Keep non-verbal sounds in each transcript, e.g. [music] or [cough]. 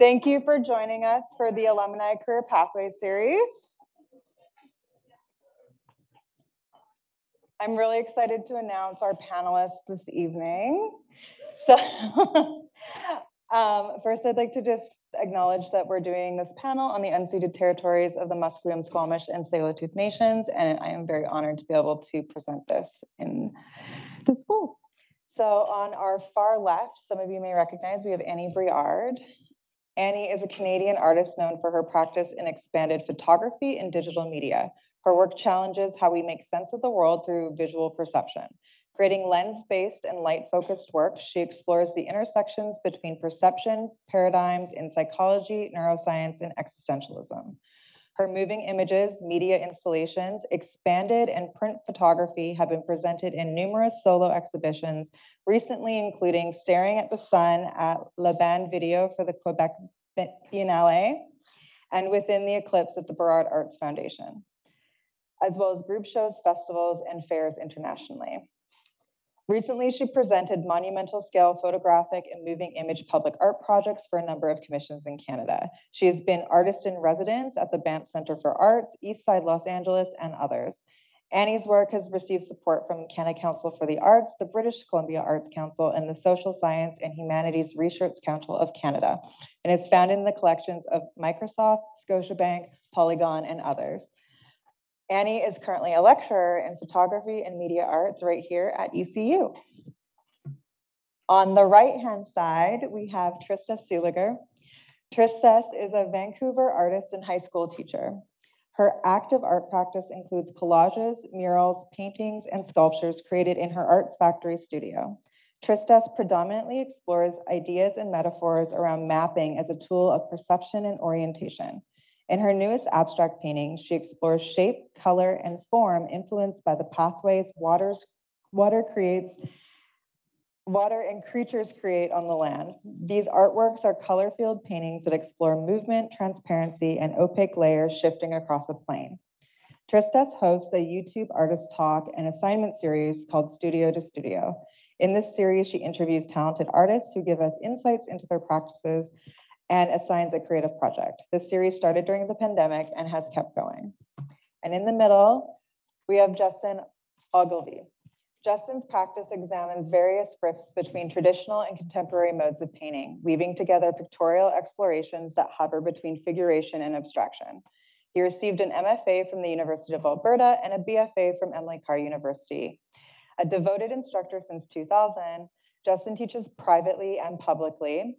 Thank you for joining us for the Alumni Career Pathway Series. I'm really excited to announce our panelists this evening. So [laughs] um, first, I'd like to just acknowledge that we're doing this panel on the unceded territories of the Musqueam, Squamish, and Tsleil-Waututh Nations, and I am very honored to be able to present this in the school. So on our far left, some of you may recognize, we have Annie Briard. Annie is a Canadian artist known for her practice in expanded photography and digital media. Her work challenges how we make sense of the world through visual perception. Creating lens-based and light-focused work, she explores the intersections between perception, paradigms in psychology, neuroscience, and existentialism. Her moving images, media installations, expanded and print photography have been presented in numerous solo exhibitions, recently including Staring at the Sun at La Bande Video for the Quebec Biennale, and Within the Eclipse at the Burrard Arts Foundation, as well as group shows, festivals, and fairs internationally. Recently, she presented monumental scale photographic and moving image public art projects for a number of commissions in Canada. She has been artist in residence at the Banff Center for Arts, Eastside Los Angeles, and others. Annie's work has received support from Canada Council for the Arts, the British Columbia Arts Council, and the Social Science and Humanities Research Council of Canada, and is found in the collections of Microsoft, Scotiabank, Polygon, and others. Annie is currently a lecturer in photography and media arts right here at ECU. On the right-hand side, we have Trista Seeliger. Tristesse is a Vancouver artist and high school teacher. Her active art practice includes collages, murals, paintings, and sculptures created in her Arts Factory studio. Tristesse predominantly explores ideas and metaphors around mapping as a tool of perception and orientation. In her newest abstract painting, she explores shape, color, and form influenced by the pathways waters, water creates, water and creatures create on the land. These artworks are color-filled paintings that explore movement, transparency, and opaque layers shifting across a plane. Tristesse hosts a YouTube artist talk and assignment series called Studio to Studio. In this series, she interviews talented artists who give us insights into their practices and assigns a creative project. This series started during the pandemic and has kept going. And in the middle, we have Justin Ogilvie. Justin's practice examines various rifts between traditional and contemporary modes of painting, weaving together pictorial explorations that hover between figuration and abstraction. He received an MFA from the University of Alberta and a BFA from Emily Carr University. A devoted instructor since 2000, Justin teaches privately and publicly,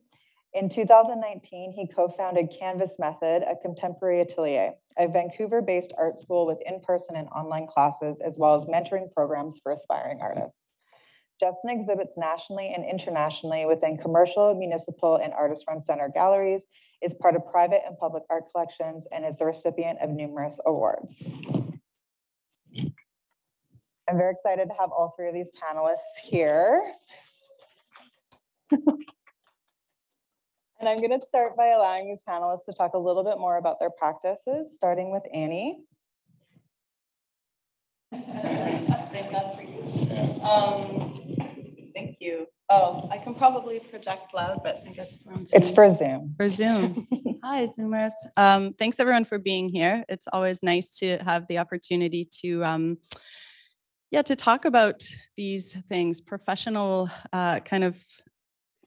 in 2019, he co-founded Canvas Method, a contemporary atelier, a Vancouver-based art school with in-person and online classes, as well as mentoring programs for aspiring artists. Justin exhibits nationally and internationally within commercial, municipal, and artist-run center galleries, is part of private and public art collections, and is the recipient of numerous awards. I'm very excited to have all three of these panelists here. [laughs] And I'm going to start by allowing these panelists to talk a little bit more about their practices, starting with Annie. Um, thank you. Oh, I can probably project loud, but I guess we're Zoom. It's for Zoom. For Zoom. [laughs] Hi, Zoomers. Um, thanks everyone for being here. It's always nice to have the opportunity to, um, yeah, to talk about these things, professional uh, kind of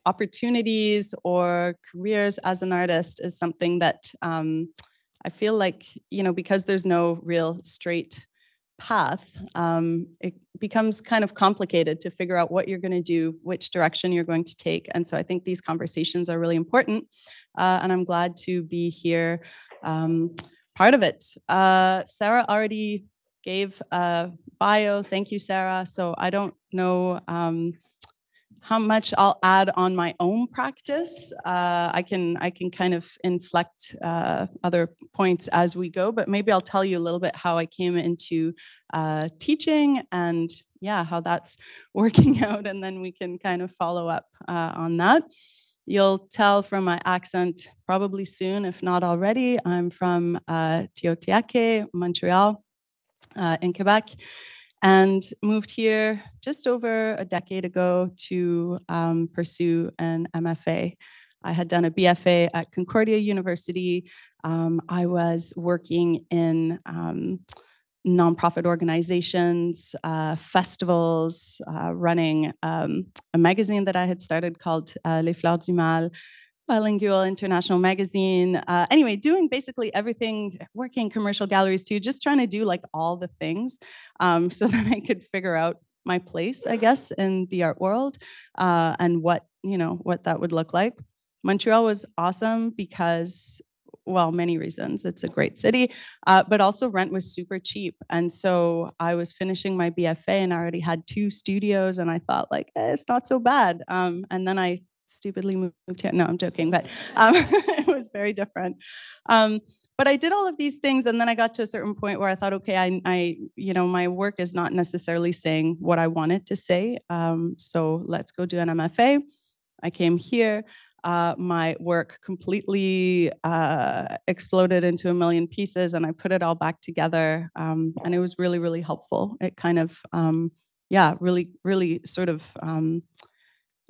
opportunities or careers as an artist is something that um, I feel like, you know, because there's no real straight path, um, it becomes kind of complicated to figure out what you're going to do, which direction you're going to take. And so I think these conversations are really important. Uh, and I'm glad to be here, um, part of it. Uh, Sarah already gave a bio. Thank you, Sarah. So I don't know um, how much I'll add on my own practice. Uh, I can I can kind of inflect uh, other points as we go, but maybe I'll tell you a little bit how I came into uh, teaching and yeah, how that's [laughs] working out, and then we can kind of follow up uh, on that. You'll tell from my accent probably soon, if not already. I'm from uh, Tiohtià:ke, Montreal, uh, in Quebec and moved here just over a decade ago to um, pursue an MFA. I had done a BFA at Concordia University. Um, I was working in um, nonprofit organizations, uh, festivals, uh, running um, a magazine that I had started called uh, Les Fleurs du Mal, bilingual international magazine. Uh, anyway, doing basically everything, working commercial galleries too, just trying to do like all the things um, [laughs] so that I could figure out my place, I guess, in the art world uh, and what you know what that would look like. Montreal was awesome because well, many reasons. It's a great city, uh, but also rent was super cheap. And so I was finishing my BFA and I already had two studios, and I thought like eh, it's not so bad. Um, and then I stupidly moved here. No, I'm joking, but um, [laughs] it was very different. Um, but I did all of these things, and then I got to a certain point where I thought, okay, I, I you know, my work is not necessarily saying what I wanted to say. Um, so let's go do an MFA. I came here. Uh, my work completely uh, exploded into a million pieces, and I put it all back together, um, and it was really, really helpful. It kind of, um, yeah, really, really sort of um,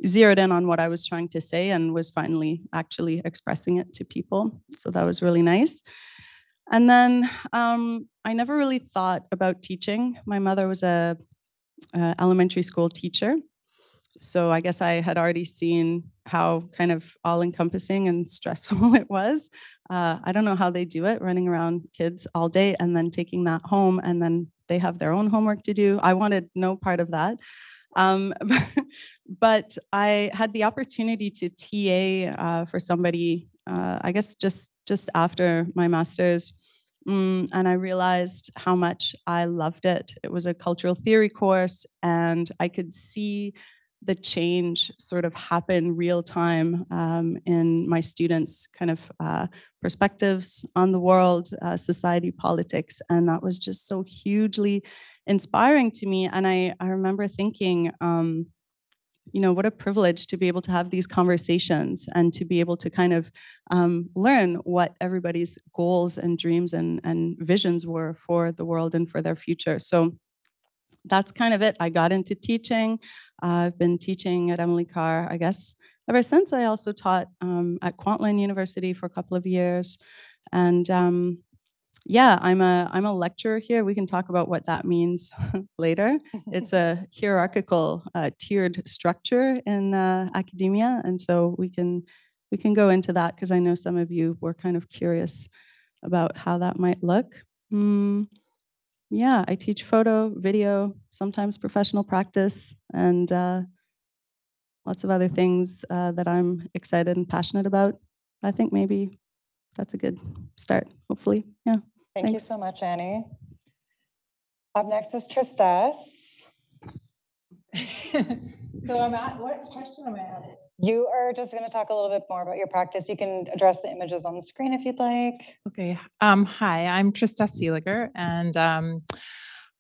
zeroed in on what I was trying to say and was finally actually expressing it to people. So that was really nice. And then um, I never really thought about teaching. My mother was a, a, elementary school teacher. So I guess I had already seen how kind of all encompassing and [laughs] stressful it was. Uh, I don't know how they do it, running around kids all day and then taking that home and then they have their own homework to do. I wanted no part of that. Um, [laughs] but I had the opportunity to TA uh, for somebody, uh, I guess just just after my master's, um, and I realized how much I loved it. It was a cultural theory course, and I could see the change sort of happen real time um, in my students' kind of uh, perspectives on the world, uh, society, politics, and that was just so hugely inspiring to me. And I, I remember thinking, um, you know, what a privilege to be able to have these conversations and to be able to kind of um, learn what everybody's goals and dreams and, and visions were for the world and for their future. So that's kind of it. I got into teaching. Uh, I've been teaching at Emily Carr, I guess, ever since. I also taught um, at Kwantlen University for a couple of years. And um, yeah, I'm a I'm a lecturer here. We can talk about what that means [laughs] later. It's [laughs] a hierarchical, uh, tiered structure in uh, academia, and so we can we can go into that because I know some of you were kind of curious about how that might look. Mm, yeah, I teach photo, video, sometimes professional practice, and uh, lots of other things uh, that I'm excited and passionate about. I think maybe that's a good start, hopefully. Yeah. Thank Thanks. you so much, Annie. Up next is Tristesse. [laughs] so I'm at, what question am I at? You are just going to talk a little bit more about your practice. You can address the images on the screen if you'd like. Okay. Um, hi, I'm Tristesse Seeliger, and um,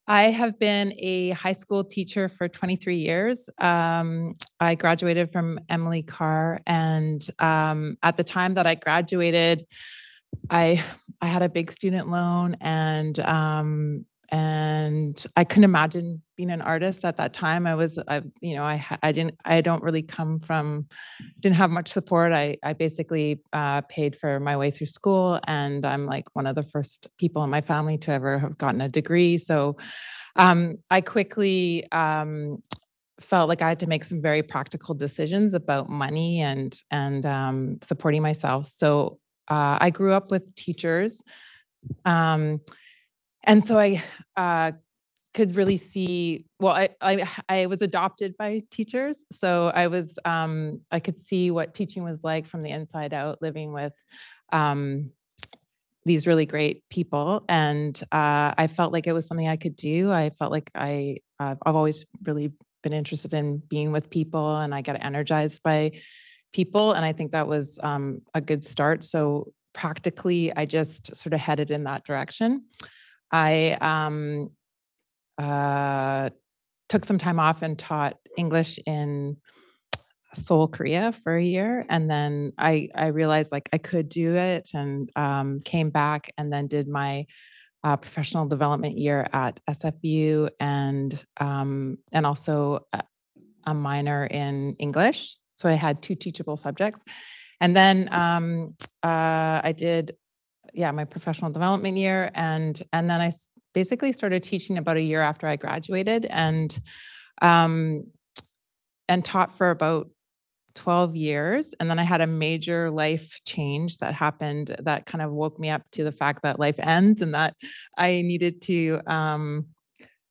I have been a high school teacher for 23 years. Um, I graduated from Emily Carr, and um, at the time that I graduated, I I had a big student loan and um and I couldn't imagine being an artist at that time. I was, I, you know, I, I didn't, I don't really come from, didn't have much support. I, I basically uh, paid for my way through school, and I'm like one of the first people in my family to ever have gotten a degree. So, um, I quickly um, felt like I had to make some very practical decisions about money and and um, supporting myself. So uh, I grew up with teachers. Um, and so I uh, could really see, well, I, I, I, was adopted by teachers. So I was, um, I could see what teaching was like from the inside out, living with um, these really great people. And uh, I felt like it was something I could do. I felt like I, uh, I've always really been interested in being with people and I got energized by people. And I think that was um, a good start. So practically, I just sort of headed in that direction. I um, uh, took some time off and taught English in Seoul, Korea for a year. And then I, I realized like I could do it and um, came back and then did my uh, professional development year at SFU and um, and also a, a minor in English. So I had two teachable subjects. and then um, uh, I did, yeah, my professional development year, and and then I basically started teaching about a year after I graduated, and um, and taught for about 12 years. And then I had a major life change that happened that kind of woke me up to the fact that life ends and that I needed to, um,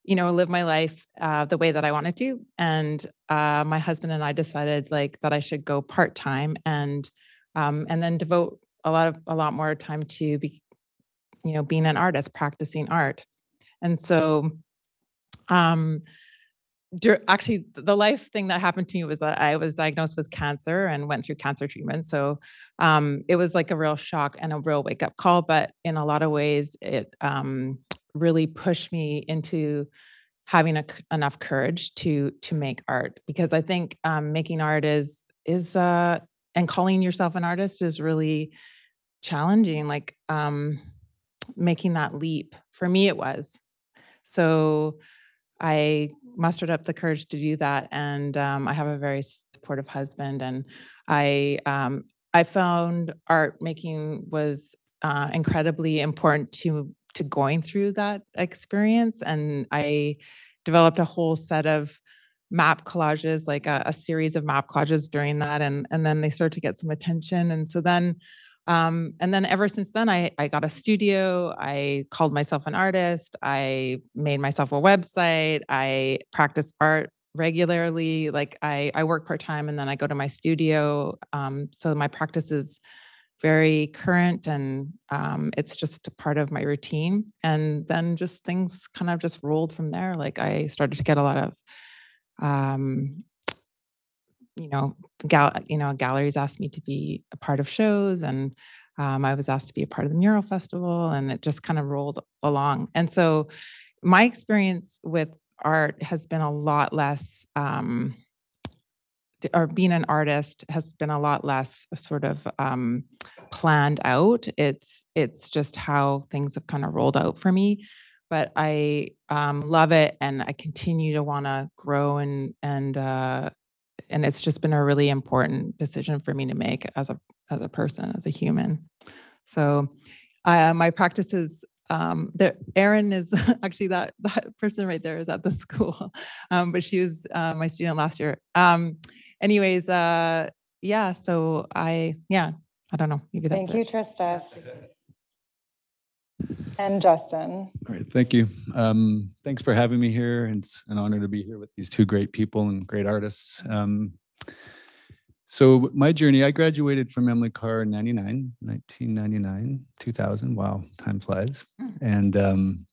you know, live my life uh, the way that I wanted to. And uh, my husband and I decided like that I should go part time and um, and then devote a lot of a lot more time to be, you know, being an artist, practicing art. And so um actually the life thing that happened to me was that I was diagnosed with cancer and went through cancer treatment. So um, it was like a real shock and a real wake up call. But in a lot of ways, it um, really pushed me into having a enough courage to to make art because I think um, making art is is uh, and calling yourself an artist is really challenging. Like um, making that leap for me, it was. So I mustered up the courage to do that, and um, I have a very supportive husband. And I um, I found art making was uh, incredibly important to to going through that experience, and I developed a whole set of map collages, like a, a series of map collages during that, and and then they started to get some attention, and so then um, and then ever since then, I, I got a studio. I called myself an artist. I made myself a website. I practice art regularly. Like I, I work part time and then I go to my studio. Um, so my practice is very current and um, it's just a part of my routine. And then just things kind of just rolled from there. Like I started to get a lot of um, you know, gal, you know, galleries asked me to be a part of shows, and um, I was asked to be a part of the mural festival, and it just kind of rolled along. And so, my experience with art has been a lot less, um, or being an artist has been a lot less sort of um, planned out. It's it's just how things have kind of rolled out for me. But I um, love it, and I continue to want to grow and and uh, and it's just been a really important decision for me to make as a as a person as a human so uh, my practice is um there erin is [laughs] actually that [laughs] that person right there is at the [laughs] school um but she was uh, my student last year um anyways uh yeah so i yeah i don't know maybe that's Thank it. you, Tristesse. And Justin. All right, thank you. Um, thanks for having me here. It's an honor to be here with these two great people and great artists. Um, so my journey, I graduated from Emily Carr in 99, 1999, 2000. Wow, time flies. Mm. And um,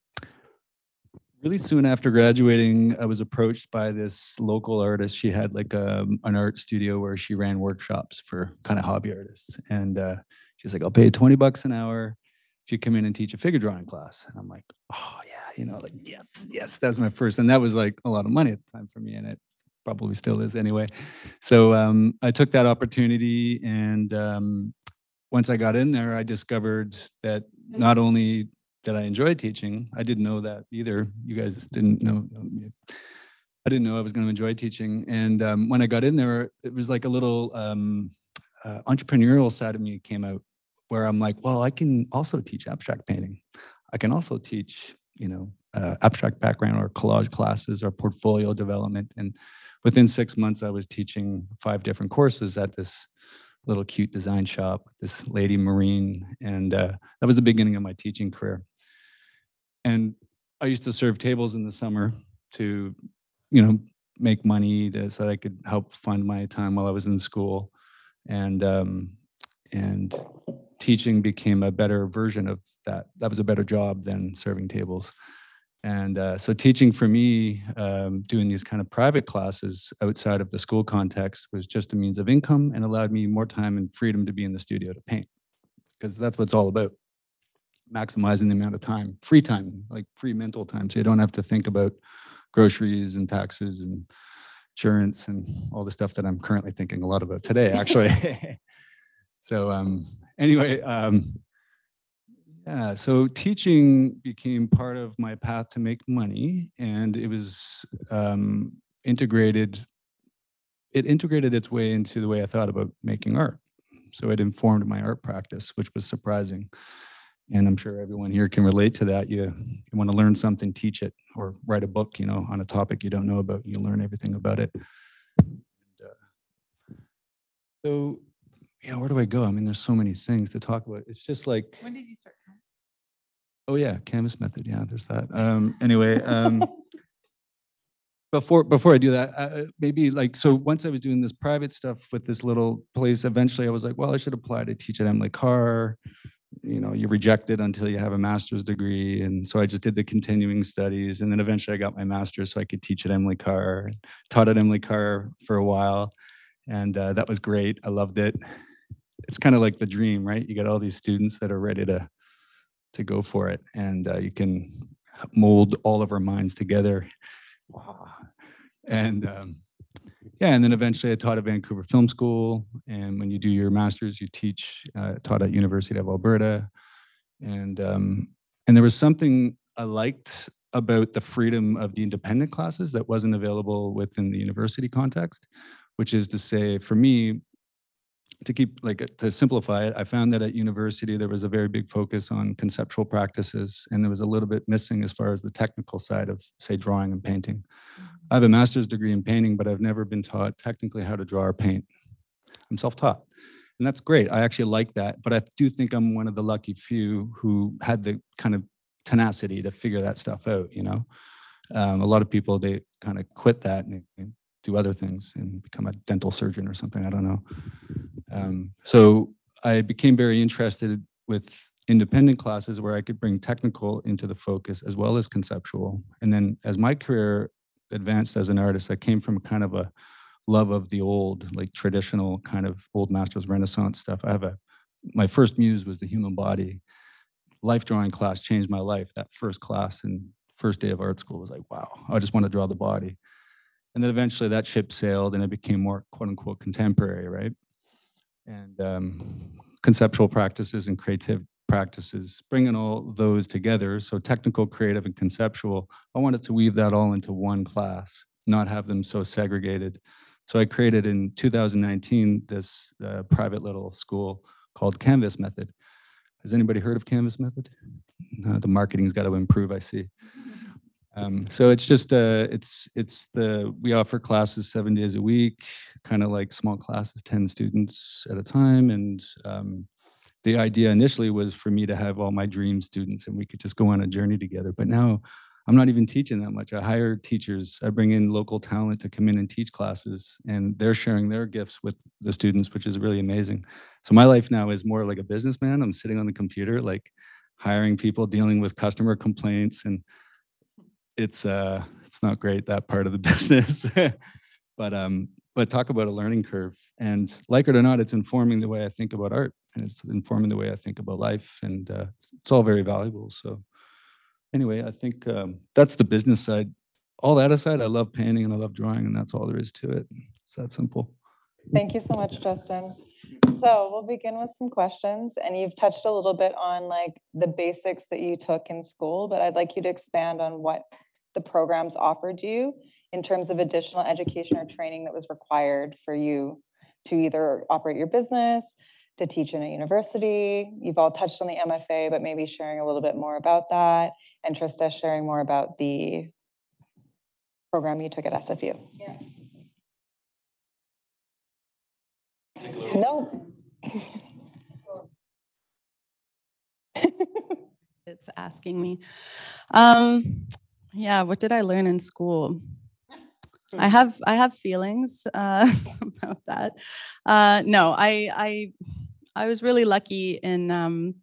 really soon after graduating, I was approached by this local artist. She had like a, an art studio where she ran workshops for kind of hobby artists. And uh, she was like, I'll pay you 20 bucks an hour if you come in and teach a figure drawing class. And I'm like, oh yeah, you know, like yes, yes, that was my first, and that was like a lot of money at the time for me, and it probably still is anyway. So um, I took that opportunity, and um, once I got in there, I discovered that not only did I enjoy teaching, I didn't know that either. You guys didn't know. I didn't know I was going to enjoy teaching, and um, when I got in there, it was like a little um, uh, entrepreneurial side of me came out where I'm like, well, I can also teach abstract painting. I can also teach, you know, uh, abstract background or collage classes or portfolio development. And within six months, I was teaching five different courses at this little cute design shop, with this lady Marine. And uh, that was the beginning of my teaching career. And I used to serve tables in the summer to, you know, make money to, so that I could help fund my time while I was in school. And um, and teaching became a better version of that. That was a better job than serving tables. And uh, so teaching for me, um, doing these kind of private classes outside of the school context was just a means of income and allowed me more time and freedom to be in the studio to paint. Because that's what it's all about. Maximizing the amount of time, free time, like free mental time. So you don't have to think about groceries and taxes and insurance and all the stuff that I'm currently thinking a lot about today, actually. [laughs] so um, anyway, um, yeah, so teaching became part of my path to make money, and it was um, integrated. It integrated its way into the way I thought about making art. So it informed my art practice, which was surprising. And I'm sure everyone here can relate to that. You, you want to learn something, teach it, or write a book, you know, on a topic you don't know about. You learn everything about it. And, uh, so, yeah, where do I go? I mean, there's so many things to talk about. It's just like, When did you start? Oh yeah, Canvas method. Yeah, there's that. Um, anyway, um, [laughs] before before I do that, uh, maybe like so. Once I was doing this private stuff with this little place, eventually I was like, well, I should apply to teach at Emily Carr. You know, you reject it until you have a master's degree, and so I just did the continuing studies, and then eventually I got my master's, so I could teach at Emily Carr. Taught at Emily Carr for a while, and uh, that was great. I loved it. It's kind of like the dream, right? You got all these students that are ready to to go for it, and uh, you can mold all of our minds together. And um, yeah, and then eventually I taught at Vancouver Film School, and when you do your master's, you teach uh, taught at University of Alberta, and um, and there was something I liked about the freedom of the independent classes that wasn't available within the university context, which is to say, for me, to keep like uh, to simplify it, I found that at university there was a very big focus on conceptual practices, and there was a little bit missing as far as the technical side of, say, drawing and painting. I have a master's degree in painting, but I've never been taught technically how to draw or paint. I'm self-taught, and that's great. I actually like that, but I do think I'm one of the lucky few who had the kind of tenacity to figure that stuff out. You know, um, a lot of people they kind of quit that and do other things and become a dental surgeon or something. I don't know. Um, so I became very interested with independent classes where I could bring technical into the focus as well as conceptual. And then as my career advanced as an artist, I came from kind of a love of the old, like traditional kind of old masters Renaissance stuff. I have a my first muse was the human body. Life drawing class changed my life. That first class and first day of art school was like, wow, I just want to draw the body. And then eventually that ship sailed and it became more quote unquote contemporary, right? And um, conceptual practices and creative practices, bringing all those together. So technical, creative, and conceptual, I wanted to weave that all into one class, not have them so segregated. So I created in 2019 this uh, private little school called Canvas Method. Has anybody heard of Canvas Method? Uh, the marketing's got to improve, I see. Um, so it's just uh, it's it's the we offer classes seven days a week, kind of like small classes, ten students at a time, and um, the idea initially was for me to have all my dream students and we could just go on a journey together. But now I'm not even teaching that much. I hire teachers. I bring in local talent to come in and teach classes, and they're sharing their gifts with the students, which is really amazing. So my life now is more like a businessman. I'm sitting on the computer, like hiring people, dealing with customer complaints, and it's uh it's not great that part of the [laughs] business. but um but talk about a learning curve, and like it or not, it's informing the way I think about art, and it's informing the way I think about life, and uh, it's all very valuable. So anyway, I think um, that's the business side. All that aside, I love painting and I love drawing, and that's all there is to it. It's that simple. Thank you so much, Justin. So we'll begin with some questions, and you've touched a little bit on like the basics that you took in school, but I'd like you to expand on what the programs offered you in terms of additional education or training that was required for you to either operate your business, to teach in a university. You've all touched on the MFA, but maybe sharing a little bit more about that, and Trista sharing more about the program you took at SFU. Yeah. No. [laughs] It's asking me. Um, yeah, what did I learn in school? [laughs] I have I have feelings uh, [laughs] about that. Uh, no, I I I was really lucky in um,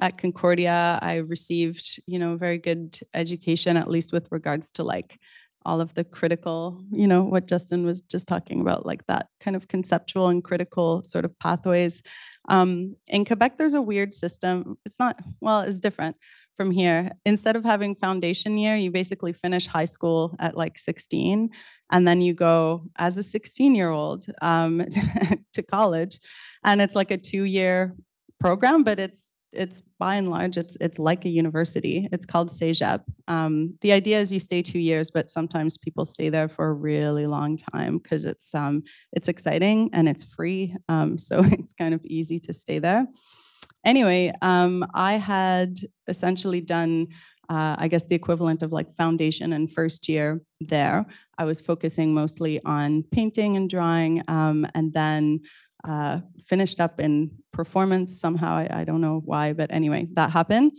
at Concordia. I received you know very good education, at least with regards to like all of the critical, you know, what Justin was just talking about, like that kind of conceptual and critical sort of pathways. Um, in Quebec, there's a weird system. It's not well, it's different from here. Instead of having foundation year, you basically finish high school at like 16, and then you go as a 16 year old um, [laughs] to college, and it's like a two year program, but it's it's by and large, it's it's like a university. It's called CEGEP. Um, the idea is you stay two years, but sometimes people stay there for a really long time because it's um, it's exciting and it's free. Um, [laughs] so it's kind of easy to stay there. Anyway, um, I had essentially done, uh, I guess, the equivalent of like foundation and first year there. I was focusing mostly on painting and drawing, um, and then uh, finished up in performance somehow. I, I don't know why, but anyway, that happened.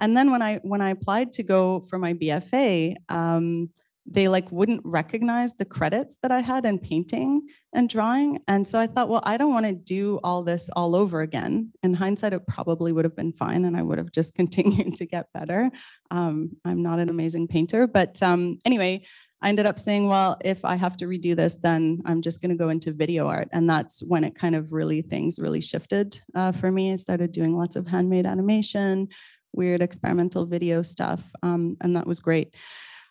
And then when I when I applied to go for my BFA, um, they like wouldn't recognize the credits that I had in painting and drawing. And so I thought, well, I don't want to do all this all over again. In hindsight, it probably would have been fine and I would have just [laughs] continued to get better. Um, I'm not an amazing painter, but um, anyway, I ended up saying, well, if I have to redo this, then I'm just going to go into video art. And that's when it kind of really, things really shifted uh, for me. I started doing lots of handmade animation, weird experimental video stuff, um, and that was great.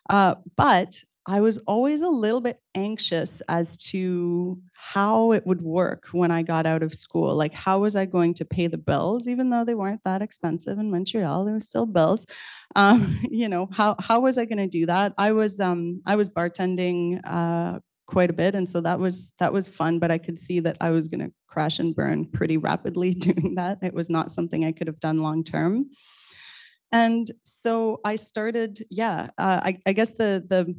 Uh, but I was always a little bit anxious as to how it would work when I got out of school. Like, how was I going to pay the bills, even though they weren't that expensive in Montreal? There were still bills. [laughs] Um, you know, how how was I going to do that? I was um, I was bartending uh, quite a bit, and so that was that was fun. But I could see that I was going to crash and burn pretty rapidly [laughs] doing that. It was not something I could have done long term. And so I started, yeah, uh, I, I guess the the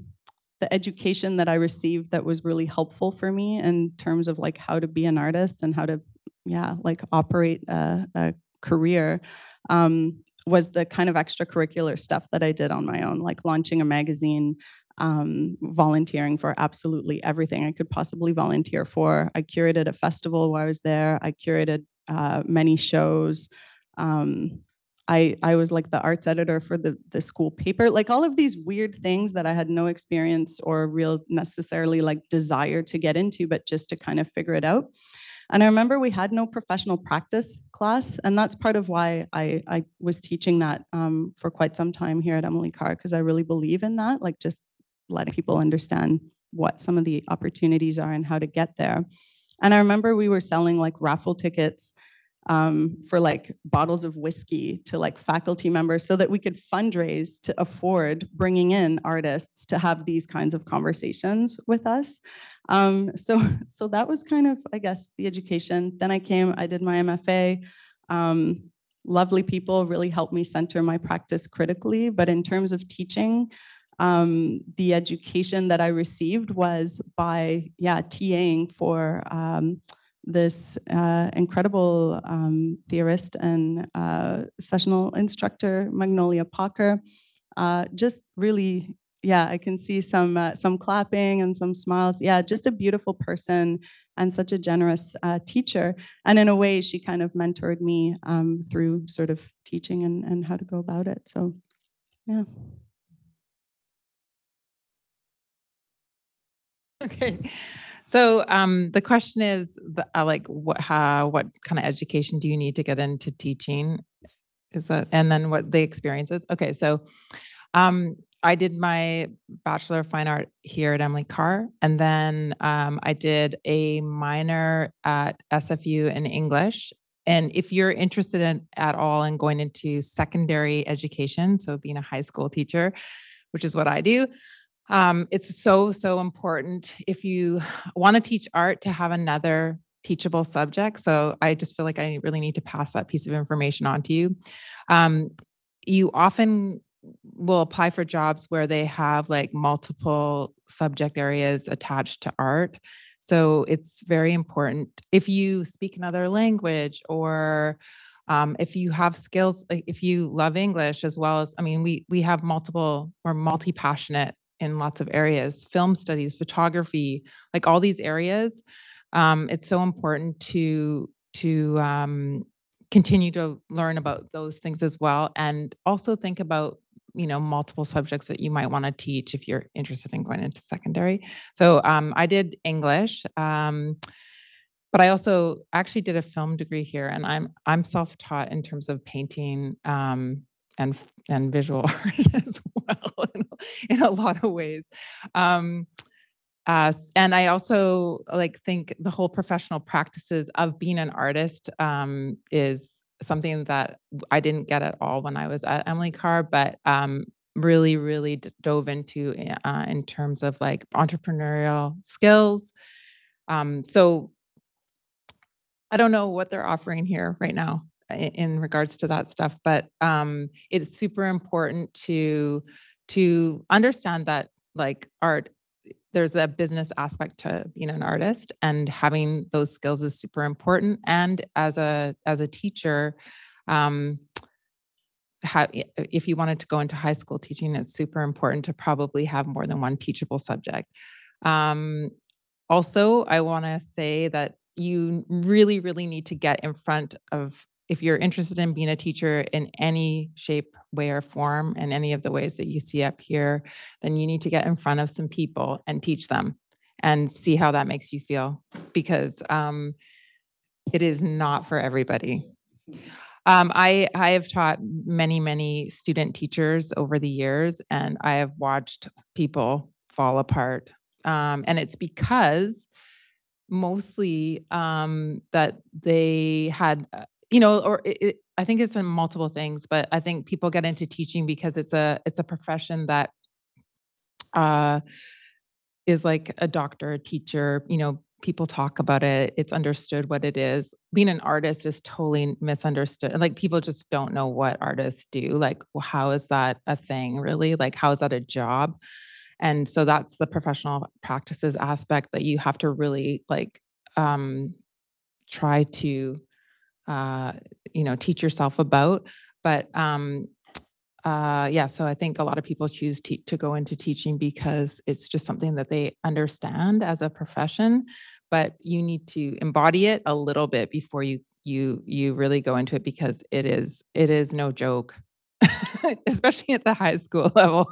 the education that I received that was really helpful for me in terms of like how to be an artist and how to, yeah, like operate a, a career um, was the kind of extracurricular stuff that I did on my own, like launching a magazine, um, volunteering for absolutely everything I could possibly volunteer for. I curated a festival while I was there. I curated uh, many shows. Um, I, I was like the arts editor for the, the school paper, like all of these weird things that I had no experience or real necessarily like desire to get into, but just to kind of figure it out. And I remember we had no professional practice class, and that's part of why I, I was teaching that um, for quite some time here at Emily Carr, because I really believe in that, like just letting people understand what some of the opportunities are and how to get there. And I remember we were selling like raffle tickets um, for like bottles of whiskey to like faculty members so that we could fundraise to afford bringing in artists to have these kinds of conversations with us. Um, so, so that was kind of, I guess, the education. Then I came, I did my MFA. Um, lovely people really helped me center my practice critically. But in terms of teaching, um, the education that I received was by, yeah, TAing for um, this uh, incredible um, theorist and uh, sessional instructor, Magnolia Pauker. Uh, just really, yeah, I can see some uh, some clapping and some smiles. Yeah, just a beautiful person and such a generous uh, teacher. And in a way, she kind of mentored me um, through sort of teaching and, and how to go about it. So, yeah. [laughs] Okay. So um, the question is, uh, like, what how, what kind of education do you need to get into teaching? Is that and then what the experiences? Okay, so um, I did my bachelor of fine art here at Emily Carr, and then um, I did a minor at SFU in English. And if you're interested in at all in going into secondary education, so being a high school teacher, which is what I do, um, it's so, so important if you want to teach art to have another teachable subject. So I just feel like I really need to pass that piece of information on to you. Um, you often will apply for jobs where they have like multiple subject areas attached to art. So it's very important if you speak another language or um, if you have skills, if you love English as well as, I mean, we we have multiple or multi passionate in lots of areas film studies photography like all these areas um, it's so important to to um, continue to learn about those things as well and also think about you know multiple subjects that you might want to teach if you're interested in going into secondary. So um, i did english um, but i also actually did a film degree here and i'm i'm self-taught in terms of painting um, and and visual [laughs] art as well [laughs] in, in a lot of ways. Um, uh, and I also like think the whole professional practices of being an artist um, is something that I didn't get at all when I was at Emily Carr, but um, really, really d- dove into uh, in terms of like entrepreneurial skills. Um, so I don't know what they're offering here right now in regards to that stuff, but um, it's super important to to understand that like art there's a business aspect to being an artist and having those skills is super important and as a as a teacher um i- if you wanted to go into high school teaching it's super important to probably have more than one teachable subject. Um also i want to say that you really really need to get in front of if you're interested in being a teacher in any shape way or form in any of the ways that you see up here then you need to get in front of some people and teach them and see how that makes you feel because um, it is not for everybody. Um, I I have taught many many student teachers over the years, and I have watched people fall apart, um, and it's because mostly um, that they had uh, you know or it, it, I think it's in multiple things, but I think people get into teaching because it's a it's a profession that uh, is like a doctor, a teacher, you know, people talk about it, it's understood what it is. Being an artist is totally misunderstood. Like people just don't know what artists do. Like, how is that a thing really? Like, how is that a job? And so that's the professional practices aspect that you have to really like um, try to uh, you know teach yourself about. But um, uh, yeah, so I think a lot of people choose te- to go into teaching because it's just something that they understand as a profession, but you need to embody it a little bit before you you you really go into it because it is it is no joke. [laughs] especially at the high school [laughs] level.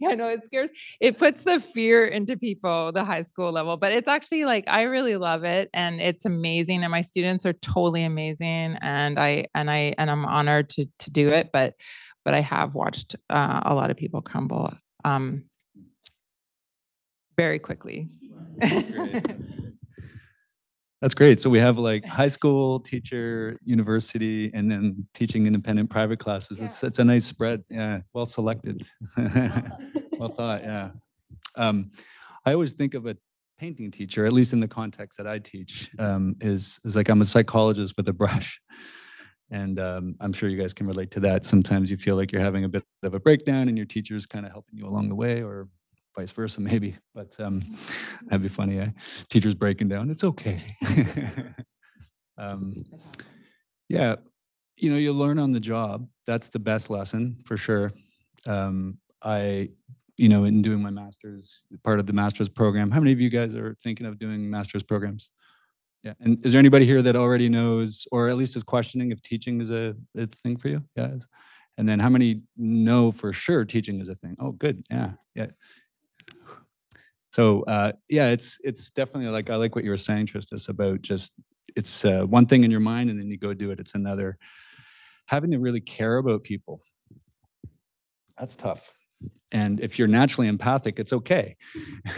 yeah, no, it scares it puts the fear into people, the high school level, but it's actually like I really love it and it's amazing and my students are totally amazing and I and I and I'm honored to to do it, but but I have watched uh, a lot of people crumble um very quickly. Great. [laughs] That's great. So we have like high school, teacher, university, and then teaching independent private classes. That's that's a nice spread. Yeah, well selected. [laughs] well thought. Yeah. Um, I always think of a painting teacher, at least in the context that I teach, um, is is like I'm a psychologist with a brush. And um, I'm sure you guys can relate to that. Sometimes you feel like you're having a bit of a breakdown, and your teacher's kind of helping you along the way, or vice versa, [laughs] maybe. But um, that'd be funny. Eh? Teachers breaking down. It's okay. [laughs] um, yeah, you know, you learn on the job. That's the best lesson for sure. Um, I, you know, in doing my master's, part of the master's program. How many of you guys are thinking of doing master's programs? Yeah, and is there anybody here that already knows, or at least is questioning if teaching is a, a thing for you? Guys, and then how many know for sure teaching is a thing? Oh, good. Yeah, yeah. So uh, yeah, it's it's definitely like I like what you were saying, Tristesse, about just it's uh, one thing in your mind and then you go do it. It's another. Having to really care about people. That's tough. And if you're naturally empathic, it's okay.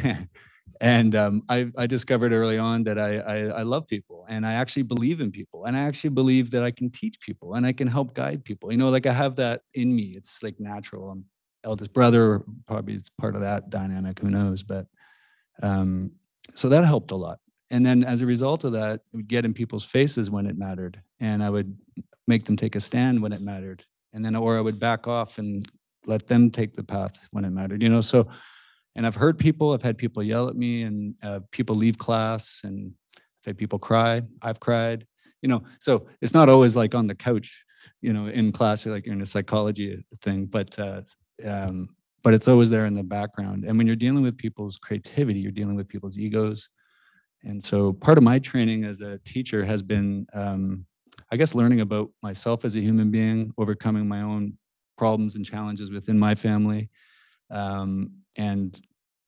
[laughs] and um, I, I discovered early on that I, I I love people and I actually believe in people and I actually believe that I can teach people and I can help guide people. You know, like I have that in me. It's like natural. I'm eldest brother, probably it's part of that dynamic. Who knows? But um, so that helped a lot. And then as a result of that, I would get in people's faces when it mattered, and I would make them take a stand when it mattered, and then or I would back off and let them take the path when it mattered. You know, so. And I've heard people. I've had people yell at me, and uh, people leave class, and I've had people cry. I've cried. You know, so it's not always like on the couch, you know, in class, like in a psychology thing, but uh, um, but it's always there in the background. And when you're dealing with people's creativity, you're dealing with people's egos. And so part of my training as a teacher has been, um, I guess, learning about myself as a human being, overcoming my own problems and challenges within my family, um, and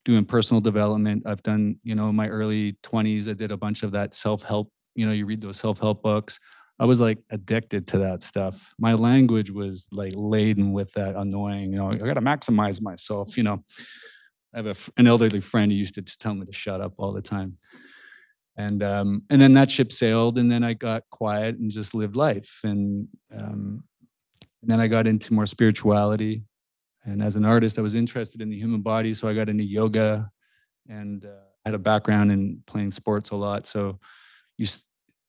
doing personal development. I've done, you know, in my early 20s, I did a bunch of that self-help, you know, you read those self-help books. I was like addicted to that stuff. My language was like laden with that annoying, you know, I got to maximize myself, you know. I have a, an elderly friend who used to tell me to shut up all the time. And um, and then that ship sailed, and then I got quiet and just lived life. And um, and then I got into more spirituality. And as an artist, I was interested in the human body, so I got into yoga, and uh, had a background in playing sports a lot. So you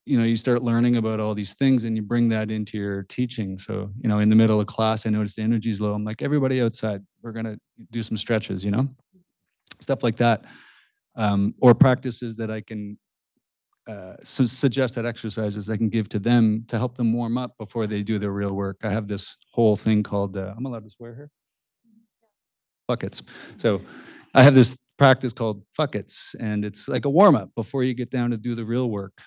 you know you start learning about all these things, and you bring that into your teaching. So you know, in the middle of class, I noticed the energy is low. I'm like, everybody outside, we're gonna do some stretches, you know, stuff like that, um, or practices that I can uh, su- suggested exercises I can give to them to help them warm up before they do their real work. I have this whole thing called, uh, I'm allowed to swear here? Buckets. So I have this practice called buckets, and it's like a warm up before you get down to do the real work.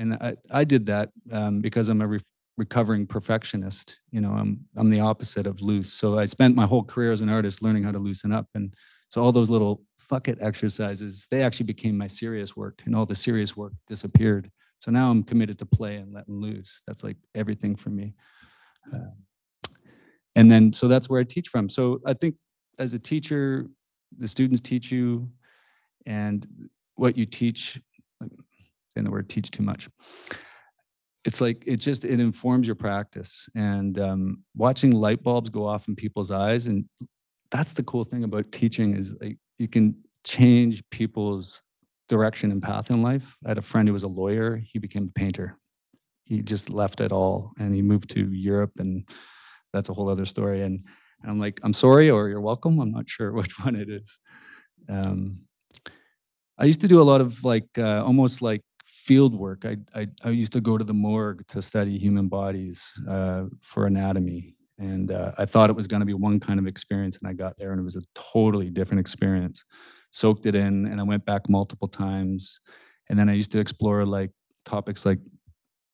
And I, I did that um, because I'm a re- recovering perfectionist. You know, I'm I'm the opposite of loose. So I spent my whole career as an artist learning how to loosen up, and so all those little fuck it exercises, they actually became my serious work, and all the serious work disappeared. So now I'm committed to play and letting loose. That's like everything for me. Uh, and then, so that's where I teach from. So I think as a teacher, the students teach you, and what you teach, saying the word teach too much. It's like it just it informs your practice, and um, watching light bulbs go off in people's eyes, and that's the cool thing about teaching is like you can change people's direction and path in life. I had a friend who was a lawyer. He became a painter. He just left it all and he moved to Europe and that's a whole other story. And, and I'm like, I'm sorry or you're welcome. I'm not sure [laughs] which one it is. Um, I used to do a lot of like uh, almost like field work. I, I, I used to go to the morgue to study human bodies uh, for anatomy. And uh, I thought it was going to be one kind of experience, and I got there, and it was a totally different experience. Soaked it in, and I went back multiple times. And then I used to explore like topics like,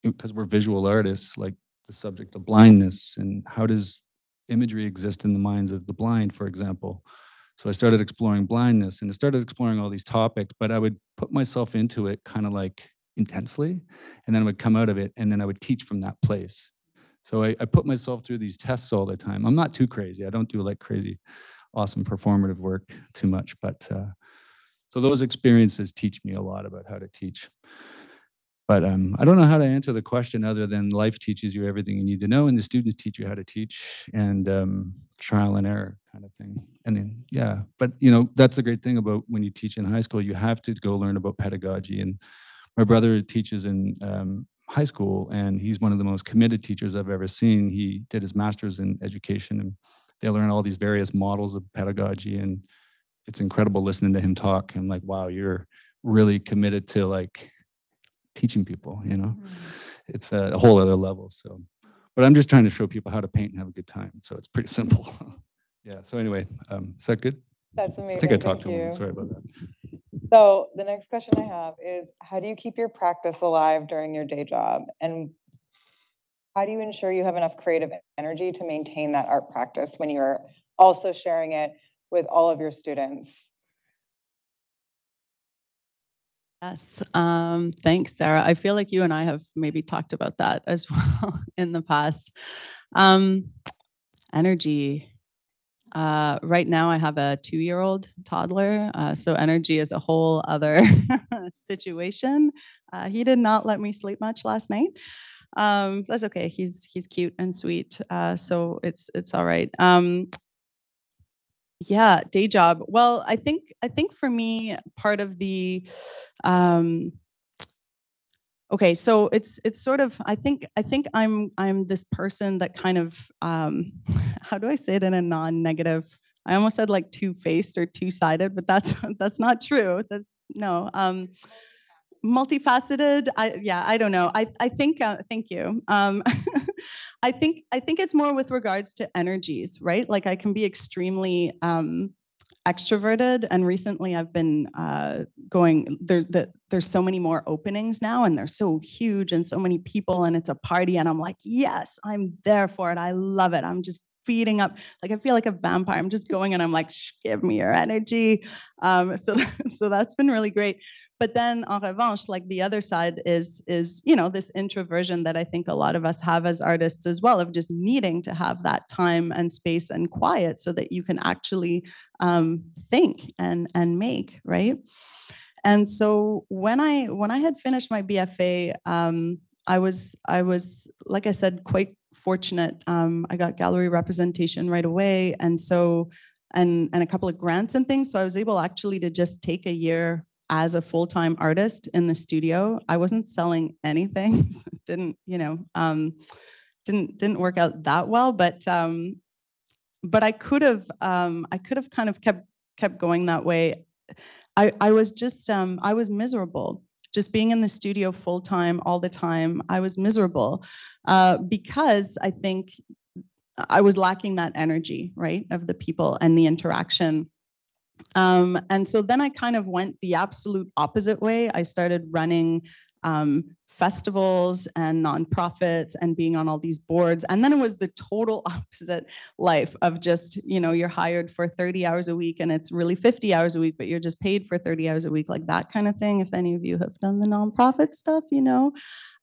because we're visual artists, like the subject of blindness and how does imagery exist in the minds of the blind, for example. So I started exploring blindness, and I started exploring all these topics. But I would put myself into it kind of like intensely, and then I would come out of it, and then I would teach from that place. So I, I put myself through these tests all the time. I'm not too crazy. I don't do like crazy, awesome performative work too much. But uh, so those experiences teach me a lot about how to teach. But um, I don't know how to answer the question other than life teaches you everything you need to know, and the students teach you how to teach, and um, trial and error kind of thing. And then yeah, but you know that's the great thing about when you teach in high school. You have to go learn about pedagogy. And my brother teaches in um, high school and he's one of the most committed teachers I've ever seen. He did his master's in education and they learn all these various models of pedagogy and it's incredible listening to him talk and like, wow, you're really committed to like teaching people, you know, it's a, a whole other level. So, but I'm just trying to show people how to paint and have a good time. So it's pretty [laughs] simple. yeah. So anyway, um, is that good? That's amazing. I think I talked Thank too long. Sorry about that. So the next question I have is, how do you keep your practice alive during your day job? And how do you ensure you have enough creative energy to maintain that art practice when you're also sharing it with all of your students? Yes. Um, thanks, Sarah. I feel like you and I have maybe talked about that as [laughs] well in the past. Um, energy. Uh, right now, I have a two year old toddler. Uh, so, energy is a whole other [laughs] situation. Uh, he did not let me sleep much last night. Um, that's okay. He's he's cute and sweet. Uh, so it's it's all right. Um, yeah, day job. Well, I think I think for me, part of the um, okay, so it's it's sort of I think I think I'm I'm this person that kind of um, [laughs] how do I say it in a non-negative? I almost said like two-faced or two-sided, but that's [laughs] that's not true. That's no. Um, multifaceted i yeah i don't know i i think uh, thank you um [laughs] i think i think it's more with regards to energies right like i can be extremely um extroverted and recently i've been uh going there's the, there's so many more openings now and they're so huge and so many people and it's a party and i'm like yes i'm there for it. I love it. I'm just feeding up like i feel like a vampire. I'm just going and i'm like give me your energy. Um so [laughs] so that's been really great but then en revanche like the other side is is you know this introversion that i think a lot of us have as artists as well of just needing to have that time and space and quiet so that you can actually um, think and and make right and so when I when I had finished my BFA, um, I was I was like I said quite fortunate. Um, I got gallery representation right away, and so and and a couple of grants and things. So I was able actually to just take a year as a full-time artist in the studio. I wasn't selling anything. [laughs] So didn't you know um, didn't didn't work out that well, but um, but I could have um, I could have kind of kept kept going that way. I I was just um, I was miserable just being in the studio full time all the time. I was miserable uh, because I think I was lacking that energy, right, of the people and the interaction. Um, and so then I kind of went the absolute opposite way. I started running um, festivals and nonprofits and being on all these boards. And then it was the total [laughs] opposite life of just, you know, you're hired for 30 hours a week and it's really 50 hours a week, but you're just paid for 30 hours a week, like that kind of thing. If any of you have done the nonprofit stuff, you know.